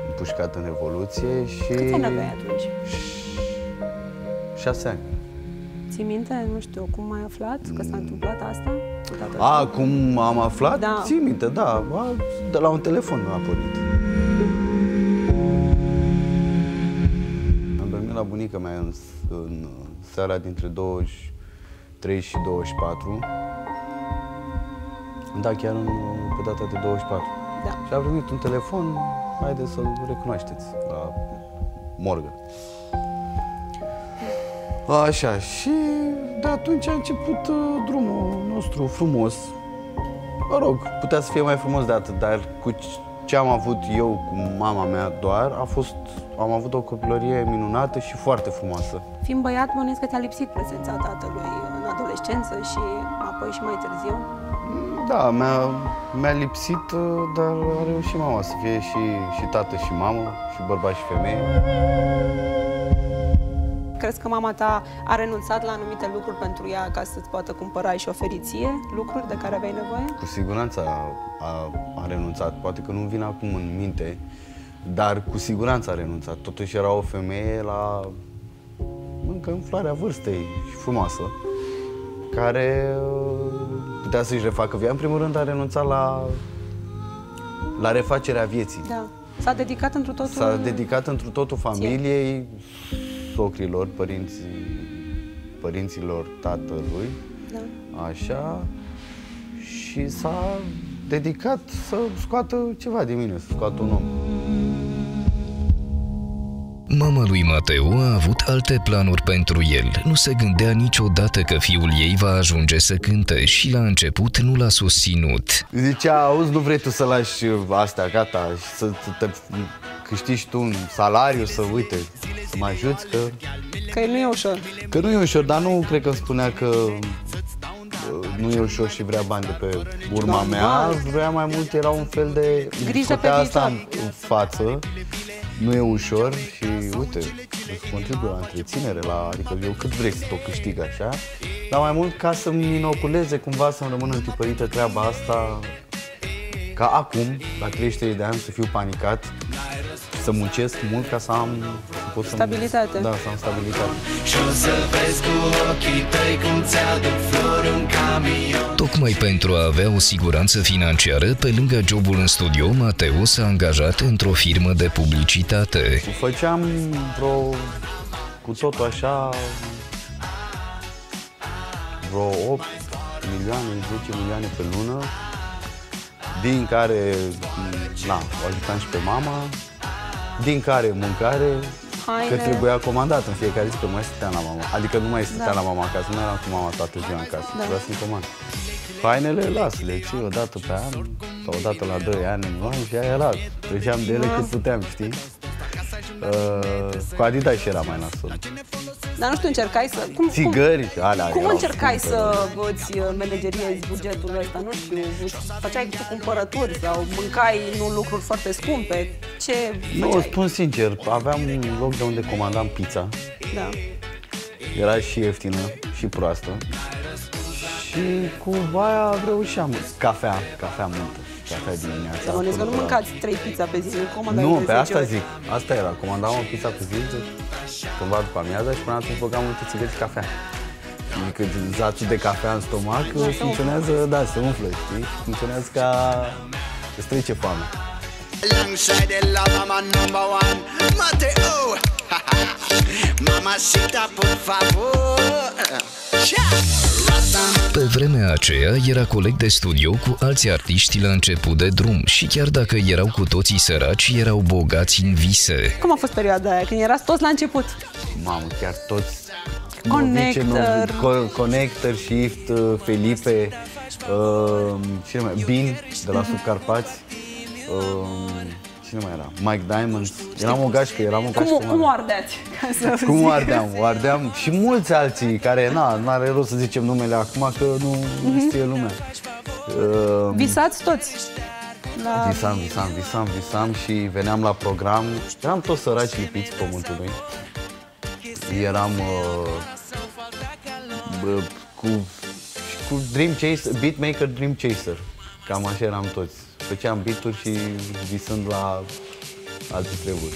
Speaker 4: împușcat în Revoluție și...
Speaker 17: Câți ani aveai atunci?
Speaker 4: Șase ani.
Speaker 17: Ții minte, nu știu, cum ai aflat că s-a întâmplat asta? cu tatăl
Speaker 4: A,
Speaker 17: tău?
Speaker 4: cum am aflat?
Speaker 17: Da.
Speaker 4: Ții minte, da, a, de la un telefon a pornit. Am dormit la bunica mea în, în seara dintre 23 și 24. Da, chiar în, pe data de 24.
Speaker 17: Da.
Speaker 4: Și a primit un telefon, haideți să-l recunoașteți la morgă. Așa, și de atunci a început uh, drumul nostru frumos. Mă rog, putea să fie mai frumos de atât, dar cu ce am avut eu cu mama mea doar, a fost, am avut o copilărie minunată și foarte frumoasă.
Speaker 17: Fiind băiat, bănuiesc că ți-a lipsit prezența tatălui în adolescență și apoi și mai târziu.
Speaker 4: Da, mi-a, mi-a lipsit, uh, dar a reușit mama să fie și, și tată și mamă, și bărbat și femeie.
Speaker 17: Crezi că mama ta a renunțat la anumite lucruri pentru ea ca să-ți poată cumpăra și oferi ție lucruri de care aveai nevoie?
Speaker 4: Cu siguranță a, a, a renunțat. Poate că nu vine acum în minte, dar cu siguranță a renunțat. Totuși era o femeie la încă în floarea vârstei și frumoasă, care uh, putea să-și refacă viața. În primul rând a renunțat la, la refacerea vieții.
Speaker 17: Da. S-a dedicat întru totul...
Speaker 4: S-a dedicat întru totul familiei, socrilor, părinții, părinților tatălui,
Speaker 17: Da.
Speaker 4: așa, și s-a dedicat să scoată ceva din mine, să scoată un om.
Speaker 1: Mama lui Mateo a avut alte planuri pentru el. Nu se gândea niciodată că fiul ei va ajunge să cânte și la început nu l-a susținut.
Speaker 4: Zicea, auzi, nu vrei tu să lași astea, gata, și să, să te câștigi tu un salariu, să uite, să mă ajuți, că,
Speaker 17: Că nu e ușor.
Speaker 4: că nu e ușor, dar nu cred că îmi spunea că uh, nu e ușor și vrea bani de pe urma
Speaker 17: Normal.
Speaker 4: mea, vrea mai mult, era un fel de...
Speaker 17: Grijă
Speaker 4: scotea
Speaker 17: pe
Speaker 4: asta
Speaker 17: viitor.
Speaker 4: în, în față, nu e ușor și uite, îți contribuie la întreținere, la, adică eu cât vrei să o câștig așa, dar mai mult ca să-mi inoculeze cumva să-mi rămână întipărită treaba asta ca acum, la 33 de ani, să fiu panicat, să muncesc mult ca să am să pot să
Speaker 17: Stabilitate.
Speaker 4: Da, să am stabilitate.
Speaker 8: Și o să vezi cu ochii tăi cum ți-aduc flori în camion
Speaker 1: Tocmai pentru a avea o siguranță financiară, pe lângă jobul în studio, Mateo s-a angajat într-o firmă de publicitate.
Speaker 4: Făceam vreo, cu totul așa, vreo 8 milioane, 10 milioane pe lună, din care, na, o ajutam și pe mama, din care mâncare,
Speaker 17: Haine.
Speaker 4: că trebuia comandat în fiecare zi, că nu mai stăteam la mama. Adică nu mai stăteam
Speaker 17: Da.
Speaker 4: la mama acasă, nu eram cu mama toată ziua în casă,
Speaker 17: Da.
Speaker 4: trebuia să-mi comand. Hainele, lasă-le, și o dată pe an, sau o dată la 2 ani în an și aia era. Treceam de ele
Speaker 17: Da.
Speaker 4: cât puteam, știi? Uh, cu Adidas și era mai nasol.
Speaker 17: Dar nu știu, încercai să... Cum, cum,
Speaker 4: Țigări, alea
Speaker 17: cum
Speaker 4: erau
Speaker 17: încercai
Speaker 4: scumpe.
Speaker 17: să îți uh, manageriezi bugetul ăsta? Nu știu, îți făceai tu cumpărături sau mâncai nu lucruri foarte scumpe? Ce
Speaker 4: Nu,
Speaker 17: făceai?
Speaker 4: spun sincer, aveam un loc de unde comandam pizza.
Speaker 17: Da.
Speaker 4: Era și ieftină și proastă. Și cu aia reușeam. Cafea, cafea multă. Cafea dimineața.
Speaker 17: Să bănuiesc că nu
Speaker 4: acolo,
Speaker 17: mâncați trei pizza pe zi, nu comandai
Speaker 4: Nu,
Speaker 17: de
Speaker 4: pe
Speaker 17: 10
Speaker 4: asta
Speaker 17: ori.
Speaker 4: zic. Asta era. Comandam o pizza pe zi, cumva după amiaza și până atunci băgam multe țigări și cafea. Adică zațul de cafea în stomac
Speaker 17: Da, se
Speaker 4: funcționează, da, se umflă, știi? Funcționează ca... îți trece foame.
Speaker 8: Alongside the lava man number one Mateo Mamacita por favor
Speaker 1: Pe vremea aceea era coleg de studio cu alți artiști la început de drum și chiar dacă erau cu toții săraci, erau bogați în vise.
Speaker 17: Cum a fost perioada aia, când erați toți la început?
Speaker 4: Mamă, chiar toți
Speaker 17: Connector.
Speaker 4: Novice, no- Co- Connector, Shift, uh, Felipe, uh, cine mai, Bin de la Subcarpați, uh, cine mai era? Mike Diamonds. Eram o gașcă, eram o gașcă
Speaker 17: Cum, cum o
Speaker 4: mare.
Speaker 17: ardeați? Ca să
Speaker 4: Cum o
Speaker 17: zic.
Speaker 4: ardeam? O ardeam și mulți alții care, na, nu are rost să zicem numele acum că nu
Speaker 17: Mhm.
Speaker 4: știe lumea. Uh,
Speaker 17: Visați toți? La...
Speaker 4: Visam, visam, visam, visam și veneam la program. Eram toți săraci lipiți pământului. Eram uh, bă, cu, cu Dream Chaser, Beatmaker Dream Chaser. Cam așa eram toți. Făceam beat și visând la alte treburi.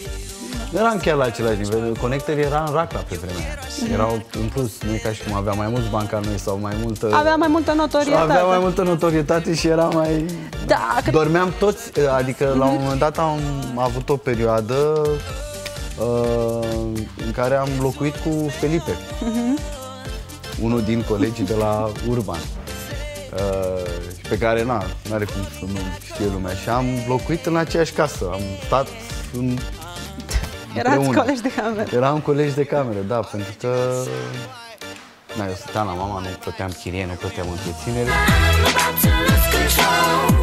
Speaker 4: Nu eram chiar la același nivel. Connector era în racla pe vremea aia. Erau în plus, nu e ca și cum avea mai mulți bani ca noi sau mai multă...
Speaker 17: Avea mai multă notorietate.
Speaker 4: Avea mai multă notorietate și era mai...
Speaker 17: Da, că...
Speaker 4: Dormeam toți, adică la un moment dat am avut o perioadă uh, în care am locuit cu Felipe,
Speaker 17: Mhm.
Speaker 4: unul din colegii de la Urban. Uh, și pe care, na, nu are cum să nu știe lumea. Și am locuit în aceeași casă, am stat în
Speaker 17: Erați
Speaker 4: împreună.
Speaker 17: colegi de cameră.
Speaker 4: Eram colegi de cameră, da, pentru că Na, eu stăteam la mama, nu plăteam chirie, nu plăteam întreținere.
Speaker 1: O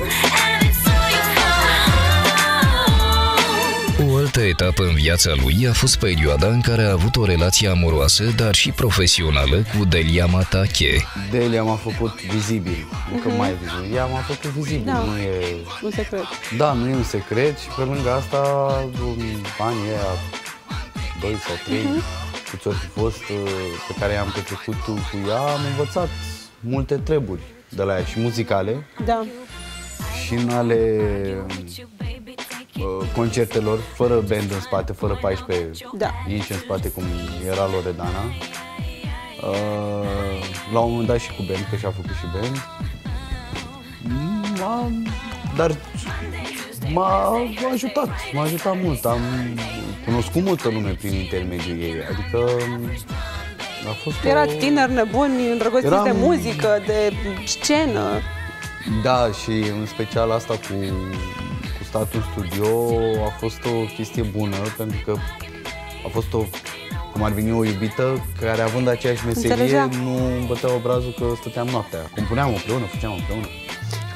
Speaker 1: altă etapă în viața lui a fost perioada în care a avut o relație amoroasă, dar și profesională cu Delia Matache.
Speaker 4: Delia m-a făcut vizibil, încă
Speaker 17: Mhm.
Speaker 4: mai vizibil. Ea m-a făcut vizibil,
Speaker 17: Da.
Speaker 4: nu e...
Speaker 17: Un secret.
Speaker 4: Da, nu e un secret și pe lângă asta, în anii aia, doi sau trei,
Speaker 17: Mhm.
Speaker 4: câți ori fi fost, uh, pe care i-am petrecut cu ea, am învățat multe treburi de la ea și muzicale
Speaker 17: Da.
Speaker 4: și în ale uh, concertelor, fără band în spate, fără 14
Speaker 17: Da.
Speaker 4: inși în spate, cum era Loredana. Uh, la un moment dat și cu band, că și-a făcut și band. M-a, dar m-a ajutat, m-a ajutat mult. Am cunoscut multă lume prin intermediul ei. Adică a fost o...
Speaker 17: Erați tineri nebuni, îndrăgostiți
Speaker 4: Eram-
Speaker 17: de muzică, de scenă.
Speaker 4: Da, și în special asta cu, cu statul în studio a fost o chestie bună pentru că A fost o, cum ar veni o iubită care având aceeași meserie
Speaker 17: Înțelegea.
Speaker 4: nu îmi bătea obrazul că stăteam noaptea. Compuneam împreună, făceam împreună.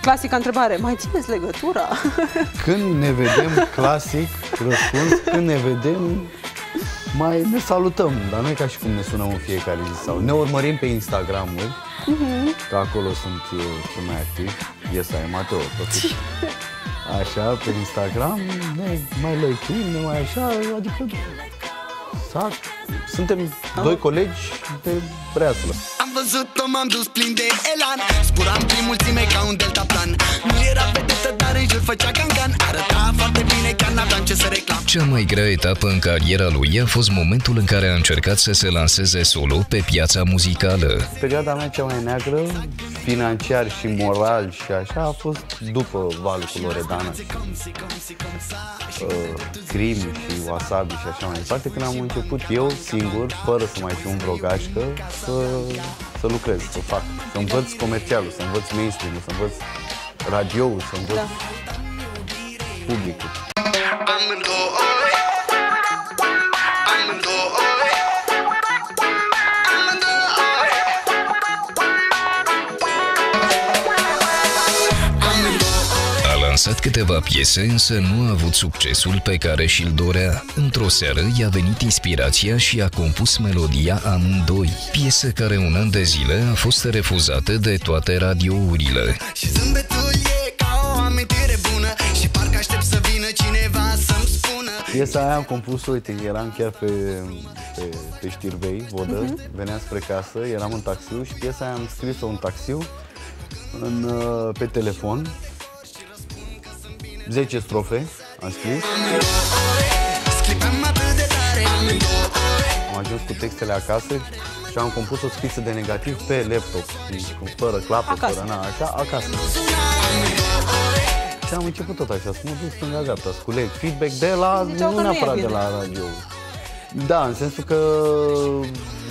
Speaker 17: Clasica întrebare, mai țineți legătura?
Speaker 4: Când ne vedem, clasic, răspuns, când ne vedem, mai ne salutăm, dar nu e ca și cum ne sunăm în fiecare zi sau ne urmărim pe Instagram-uri,
Speaker 17: Mhm.
Speaker 4: că acolo sunt eu cel mai activ, Iesa e Mateo, totuși. Așa, pe Instagram, ne mai lăicuim, ne mai așa, adică sac, suntem doi colegi de breaslă.
Speaker 8: Am văzut-o, m-am dus plin de elan. Spuram prin mulțime ca un deltaplan Nu era vedetă, dar în jur făcea cancan Arăta foarte bine, chiar n-aveam ce să reclam.
Speaker 1: Cea mai grea etapă în cariera lui a fost momentul în care a încercat să se lanseze solo pe piața muzicală.
Speaker 4: Perioada mea cea mai neagră, financiar și moral și așa, a fost după valul cu Loredana. Și uh, Crimi și Wasabi și așa mai departe, când am început eu singur, fără să mai fiu un vrogașcă, să, să lucrez, să fac, să învăț comercialul, să învăț mainstream să învăț radioul, să învăț
Speaker 17: Da.
Speaker 4: publicul.
Speaker 1: Lansat câteva piese, însă nu a avut succesul pe care și-l dorea. Într-o seară i-a venit inspirația și a compus melodia Amândoi, piesă care un an de zile a fost refuzată de toate radiourile.
Speaker 8: Și zâmbetul e ca o amintire bună Și parcă aștept să vină cineva să-mi spună
Speaker 4: Piesa aia am compus-o, uite, eram chiar pe, pe, pe Știrbei, vodă,
Speaker 8: Mhm.
Speaker 4: veneam spre casă, eram în taxiu și piesa aia am scris-o în taxiu, în, uh, pe telefon, 10 strofe am scris,
Speaker 8: Scripem atât de tare Amândouă
Speaker 4: am ajuns cu textele acasă și am compus o scriță de negativ pe laptop, cu- fără clapă,
Speaker 17: Acasă.
Speaker 4: fără na, așa, acasă. Și am început tot așa, să mă duc stânga-dreapta, să culeg feedback de la,
Speaker 17: Ziceau
Speaker 4: nu
Speaker 17: că nu e
Speaker 4: neapărat de
Speaker 17: bine.
Speaker 4: la radio. Da, în sensul că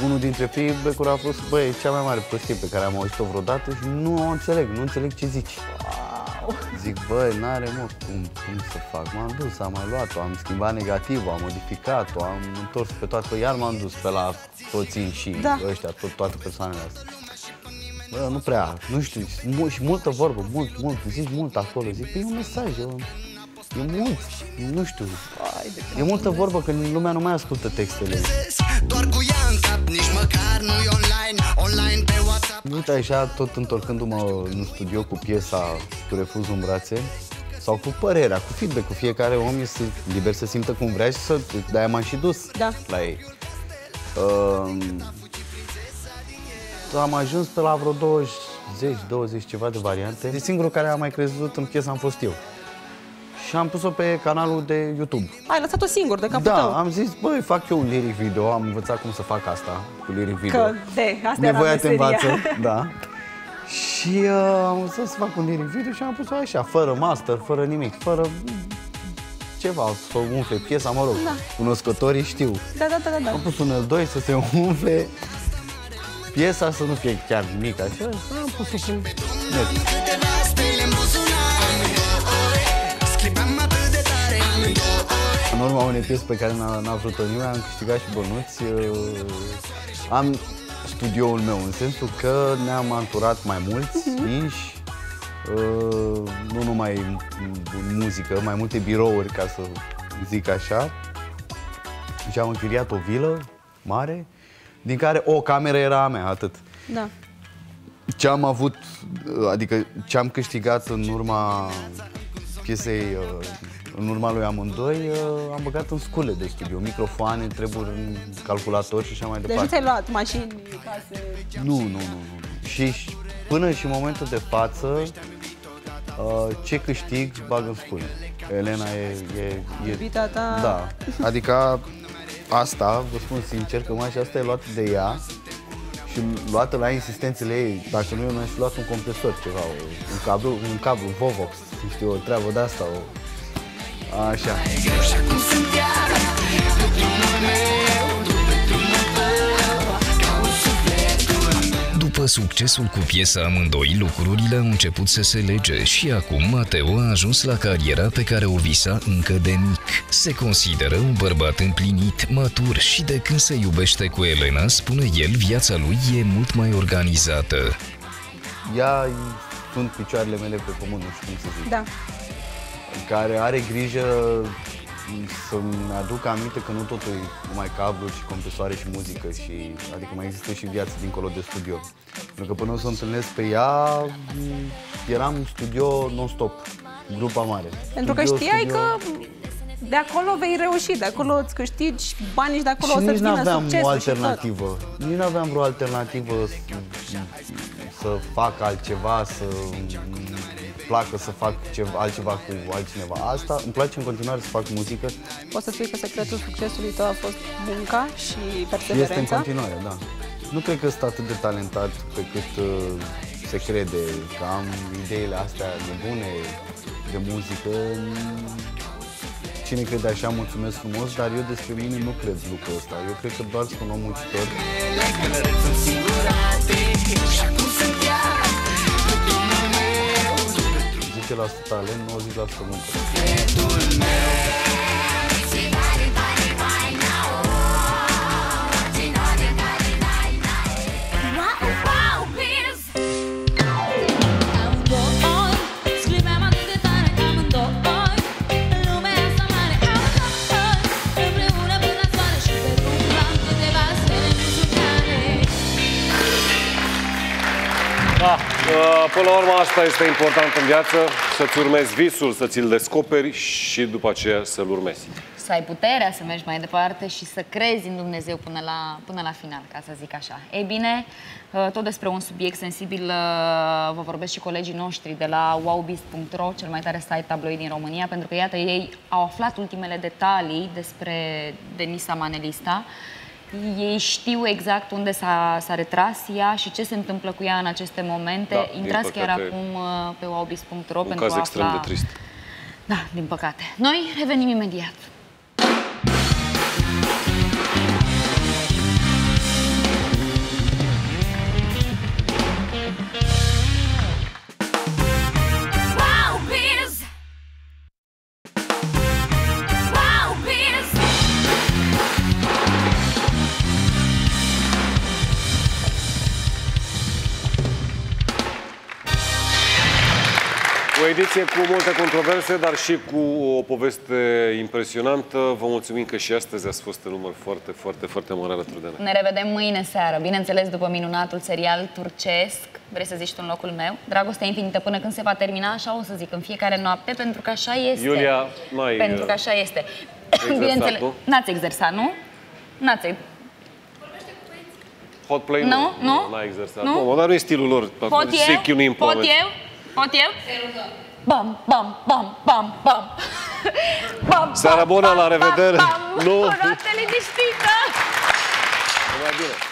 Speaker 4: unul dintre feedback-uri a fost, băi, e cea mai mare prostie pe care am auzit-o vreodată și nu o înțeleg, nu înțeleg ce zici. Zic, băi, n-are mă cum, cum să fac. M-am dus, am mai luat-o, am schimbat negativ, am modificat-o, am întors pe toate, păi iar m-am dus pe la toții și
Speaker 17: Da.
Speaker 4: ăștia, tot, toate persoanele astea. Bă, nu prea, nu știu, mu- și multă vorbă, mult, mult, zici mult acolo, zic, păi e un mesaj, e, un- e mult, nu știu, e multă vorbă că lumea nu mai ascultă textele.
Speaker 8: Doar cu ea în cap Nici măcar nu-i online Online pe WhatsApp
Speaker 4: Uite așa, tot întorcându-mă în studio cu piesa cu refuzul în brațe, sau cu părerea, cu feedback, cu fiecare om este liber să simtă cum vrea și să, de-aia m-am și dus
Speaker 17: Da.
Speaker 4: la ei. Uh, am ajuns pe la vreo 20, 20 ceva de variante. De singurul care a mai crezut în piesă am fost eu. Și am pus-o pe canalul de YouTube.
Speaker 17: Ai lăsat-o singur de capul
Speaker 4: Da,
Speaker 17: tău.
Speaker 4: am zis, băi, fac eu un lyric video, am învățat cum să fac asta cu lyric video.
Speaker 17: Că, de, asta era
Speaker 4: Nevoia te
Speaker 17: meseria.
Speaker 4: învață, da. Și uh, am învățat să fac un lyric video și am pus-o așa, fără master, fără nimic, fără ceva, să o umfle piesa, mă rog.
Speaker 17: Da.
Speaker 4: Cunoscătorii știu.
Speaker 17: Da, da, da, da, da.
Speaker 4: Am pus un L2 să se umfle piesa să nu fie chiar mică, așa, am pus-o pe
Speaker 8: În
Speaker 4: urma unei piese pe care n-a, n-a vrut-o nimeni, am câștigat și bănuți. Uh, am studioul meu, în sensul că ne-am anturat mai mulți inși, uh, nu numai în în muzică, mai multe birouri, ca să zic așa. Și am închiriat o vilă mare, din care o cameră era a mea, atât.
Speaker 17: Da.
Speaker 4: Ce am avut, adică ce am câștigat în urma piesei, uh, în urma lui amândoi, uh, am băgat în scule de studio, microfoane, treburi, calculator și așa mai
Speaker 17: Deci nu
Speaker 4: departe.
Speaker 17: ți-ai luat mașini, case...
Speaker 4: Nu, nu, nu, nu. nu. Și și până și în momentul de față, uh, ce câștig, bag în scule. Elena e... e, e
Speaker 17: Iubita ta...
Speaker 4: Da, adică asta, vă spun sincer, că mașina asta e luată de ea și luată la insistențele ei. Dacă nu, eu mi-aș fi luat un compresor, ceva, o- un cablu, un cablu Vovox, nu știu, o treabă de asta, o... Așa.
Speaker 8: Și acum sunt iar Pe drumul meu Pe drumul tău Ca un sufletul
Speaker 1: După succesul cu piesa amândoi, lucrurile au început să se lege și acum Mateo a ajuns la cariera pe care o visa încă de mic. Se consideră un bărbat împlinit, matur și de când se iubește cu Elena, spune el, viața lui e mult mai organizată.
Speaker 4: Ea sunt picioarele mele pe pământ, nu știu cum să zic.
Speaker 17: Da.
Speaker 4: Care are grijă să-mi aduc aminte că nu totul e numai cabluri și compresoare și muzică și adică mai există și viață dincolo de studio. Pentru că până o să o întâlnesc pe ea, eram în studio non-stop, grupa mare.
Speaker 17: Pentru că
Speaker 4: Studio,
Speaker 17: știai
Speaker 4: studio.
Speaker 17: că de acolo vei reuși, de acolo îți câștigi bani și de acolo
Speaker 4: și
Speaker 17: o să-ți
Speaker 4: nici nu
Speaker 17: vină
Speaker 4: aveam
Speaker 17: succesul
Speaker 4: o
Speaker 17: și tot.
Speaker 4: alternativă. Nici nu aveam vreo alternativă să, să fac altceva, să îmi placă să fac ceva, altceva cu altcineva. Asta îmi place în continuare să fac muzică.
Speaker 17: Poți să spui că secretul succesului tău a fost munca și
Speaker 4: Este în
Speaker 17: perseverența?
Speaker 4: continuare, da. Nu cred că sunt atât de talentat pe cât uh, se crede că am ideile astea nebune de muzică. Cine crede așa, mulțumesc frumos, dar eu despre mine nu cred lucrul ăsta. Eu cred că doar sunt un om muncitor.
Speaker 8: Sunt singurate și acum sunt
Speaker 4: 10% talent, 90% muncă.
Speaker 12: Până la
Speaker 5: urmă asta este important în viață, să-ți urmezi visul, să ți-l descoperi și după aceea să-l urmezi.
Speaker 3: Să ai puterea să mergi mai departe și să crezi în Dumnezeu până la, până la final, ca să zic așa. Ei bine, uh, tot despre un subiect sensibil uh, vă vorbesc și colegii noștri de la wowbiz.ro, cel mai tare site tabloid din România, pentru că, iată, ei au aflat ultimele detalii despre Denisa Manelista. Ei știu exact unde s-a, s-a retras ea și ce se întâmplă cu ea în aceste momente.
Speaker 5: Da, din
Speaker 3: Intrați chiar
Speaker 5: păcate,
Speaker 3: acum uh, pe wowbiz.ro
Speaker 5: Un
Speaker 3: pentru
Speaker 5: caz
Speaker 3: a
Speaker 5: extrem
Speaker 3: afla...
Speaker 5: de trist.
Speaker 3: Da, din păcate. Noi revenim imediat.
Speaker 5: Ediție cu multe controverse, dar și cu o poveste impresionantă. Vă mulțumim că și astăzi ați fost în număr foarte, foarte, foarte mare alături de noi.
Speaker 3: Ne revedem mâine seară, bineînțeles după minunatul serial turcesc. Vrei să zici tu în locul meu? Dragostea infinită până când se va termina, așa o să zic, în fiecare noapte, pentru că așa este.
Speaker 5: Iulia, n-ai,
Speaker 3: Pentru
Speaker 5: uh,
Speaker 3: că așa este.
Speaker 5: exersat,
Speaker 3: Bineînțeles.
Speaker 5: nu?
Speaker 3: N-ați exersat, nu? N-ați
Speaker 5: Hot play
Speaker 3: Nu? Nu?
Speaker 5: N-a exersat.
Speaker 3: Nu?
Speaker 5: Nu? dar nu e stilul lor.
Speaker 3: Pot
Speaker 5: Se
Speaker 3: eu?
Speaker 5: chinuim pe
Speaker 3: Pot
Speaker 5: oameni.
Speaker 3: eu? Pot eu? Bam, bam, bam, bam, bam. bam
Speaker 5: Seara bună, la revedere!
Speaker 3: Bam,
Speaker 5: Nu!
Speaker 3: O noapte liniștită!
Speaker 5: Numai bine!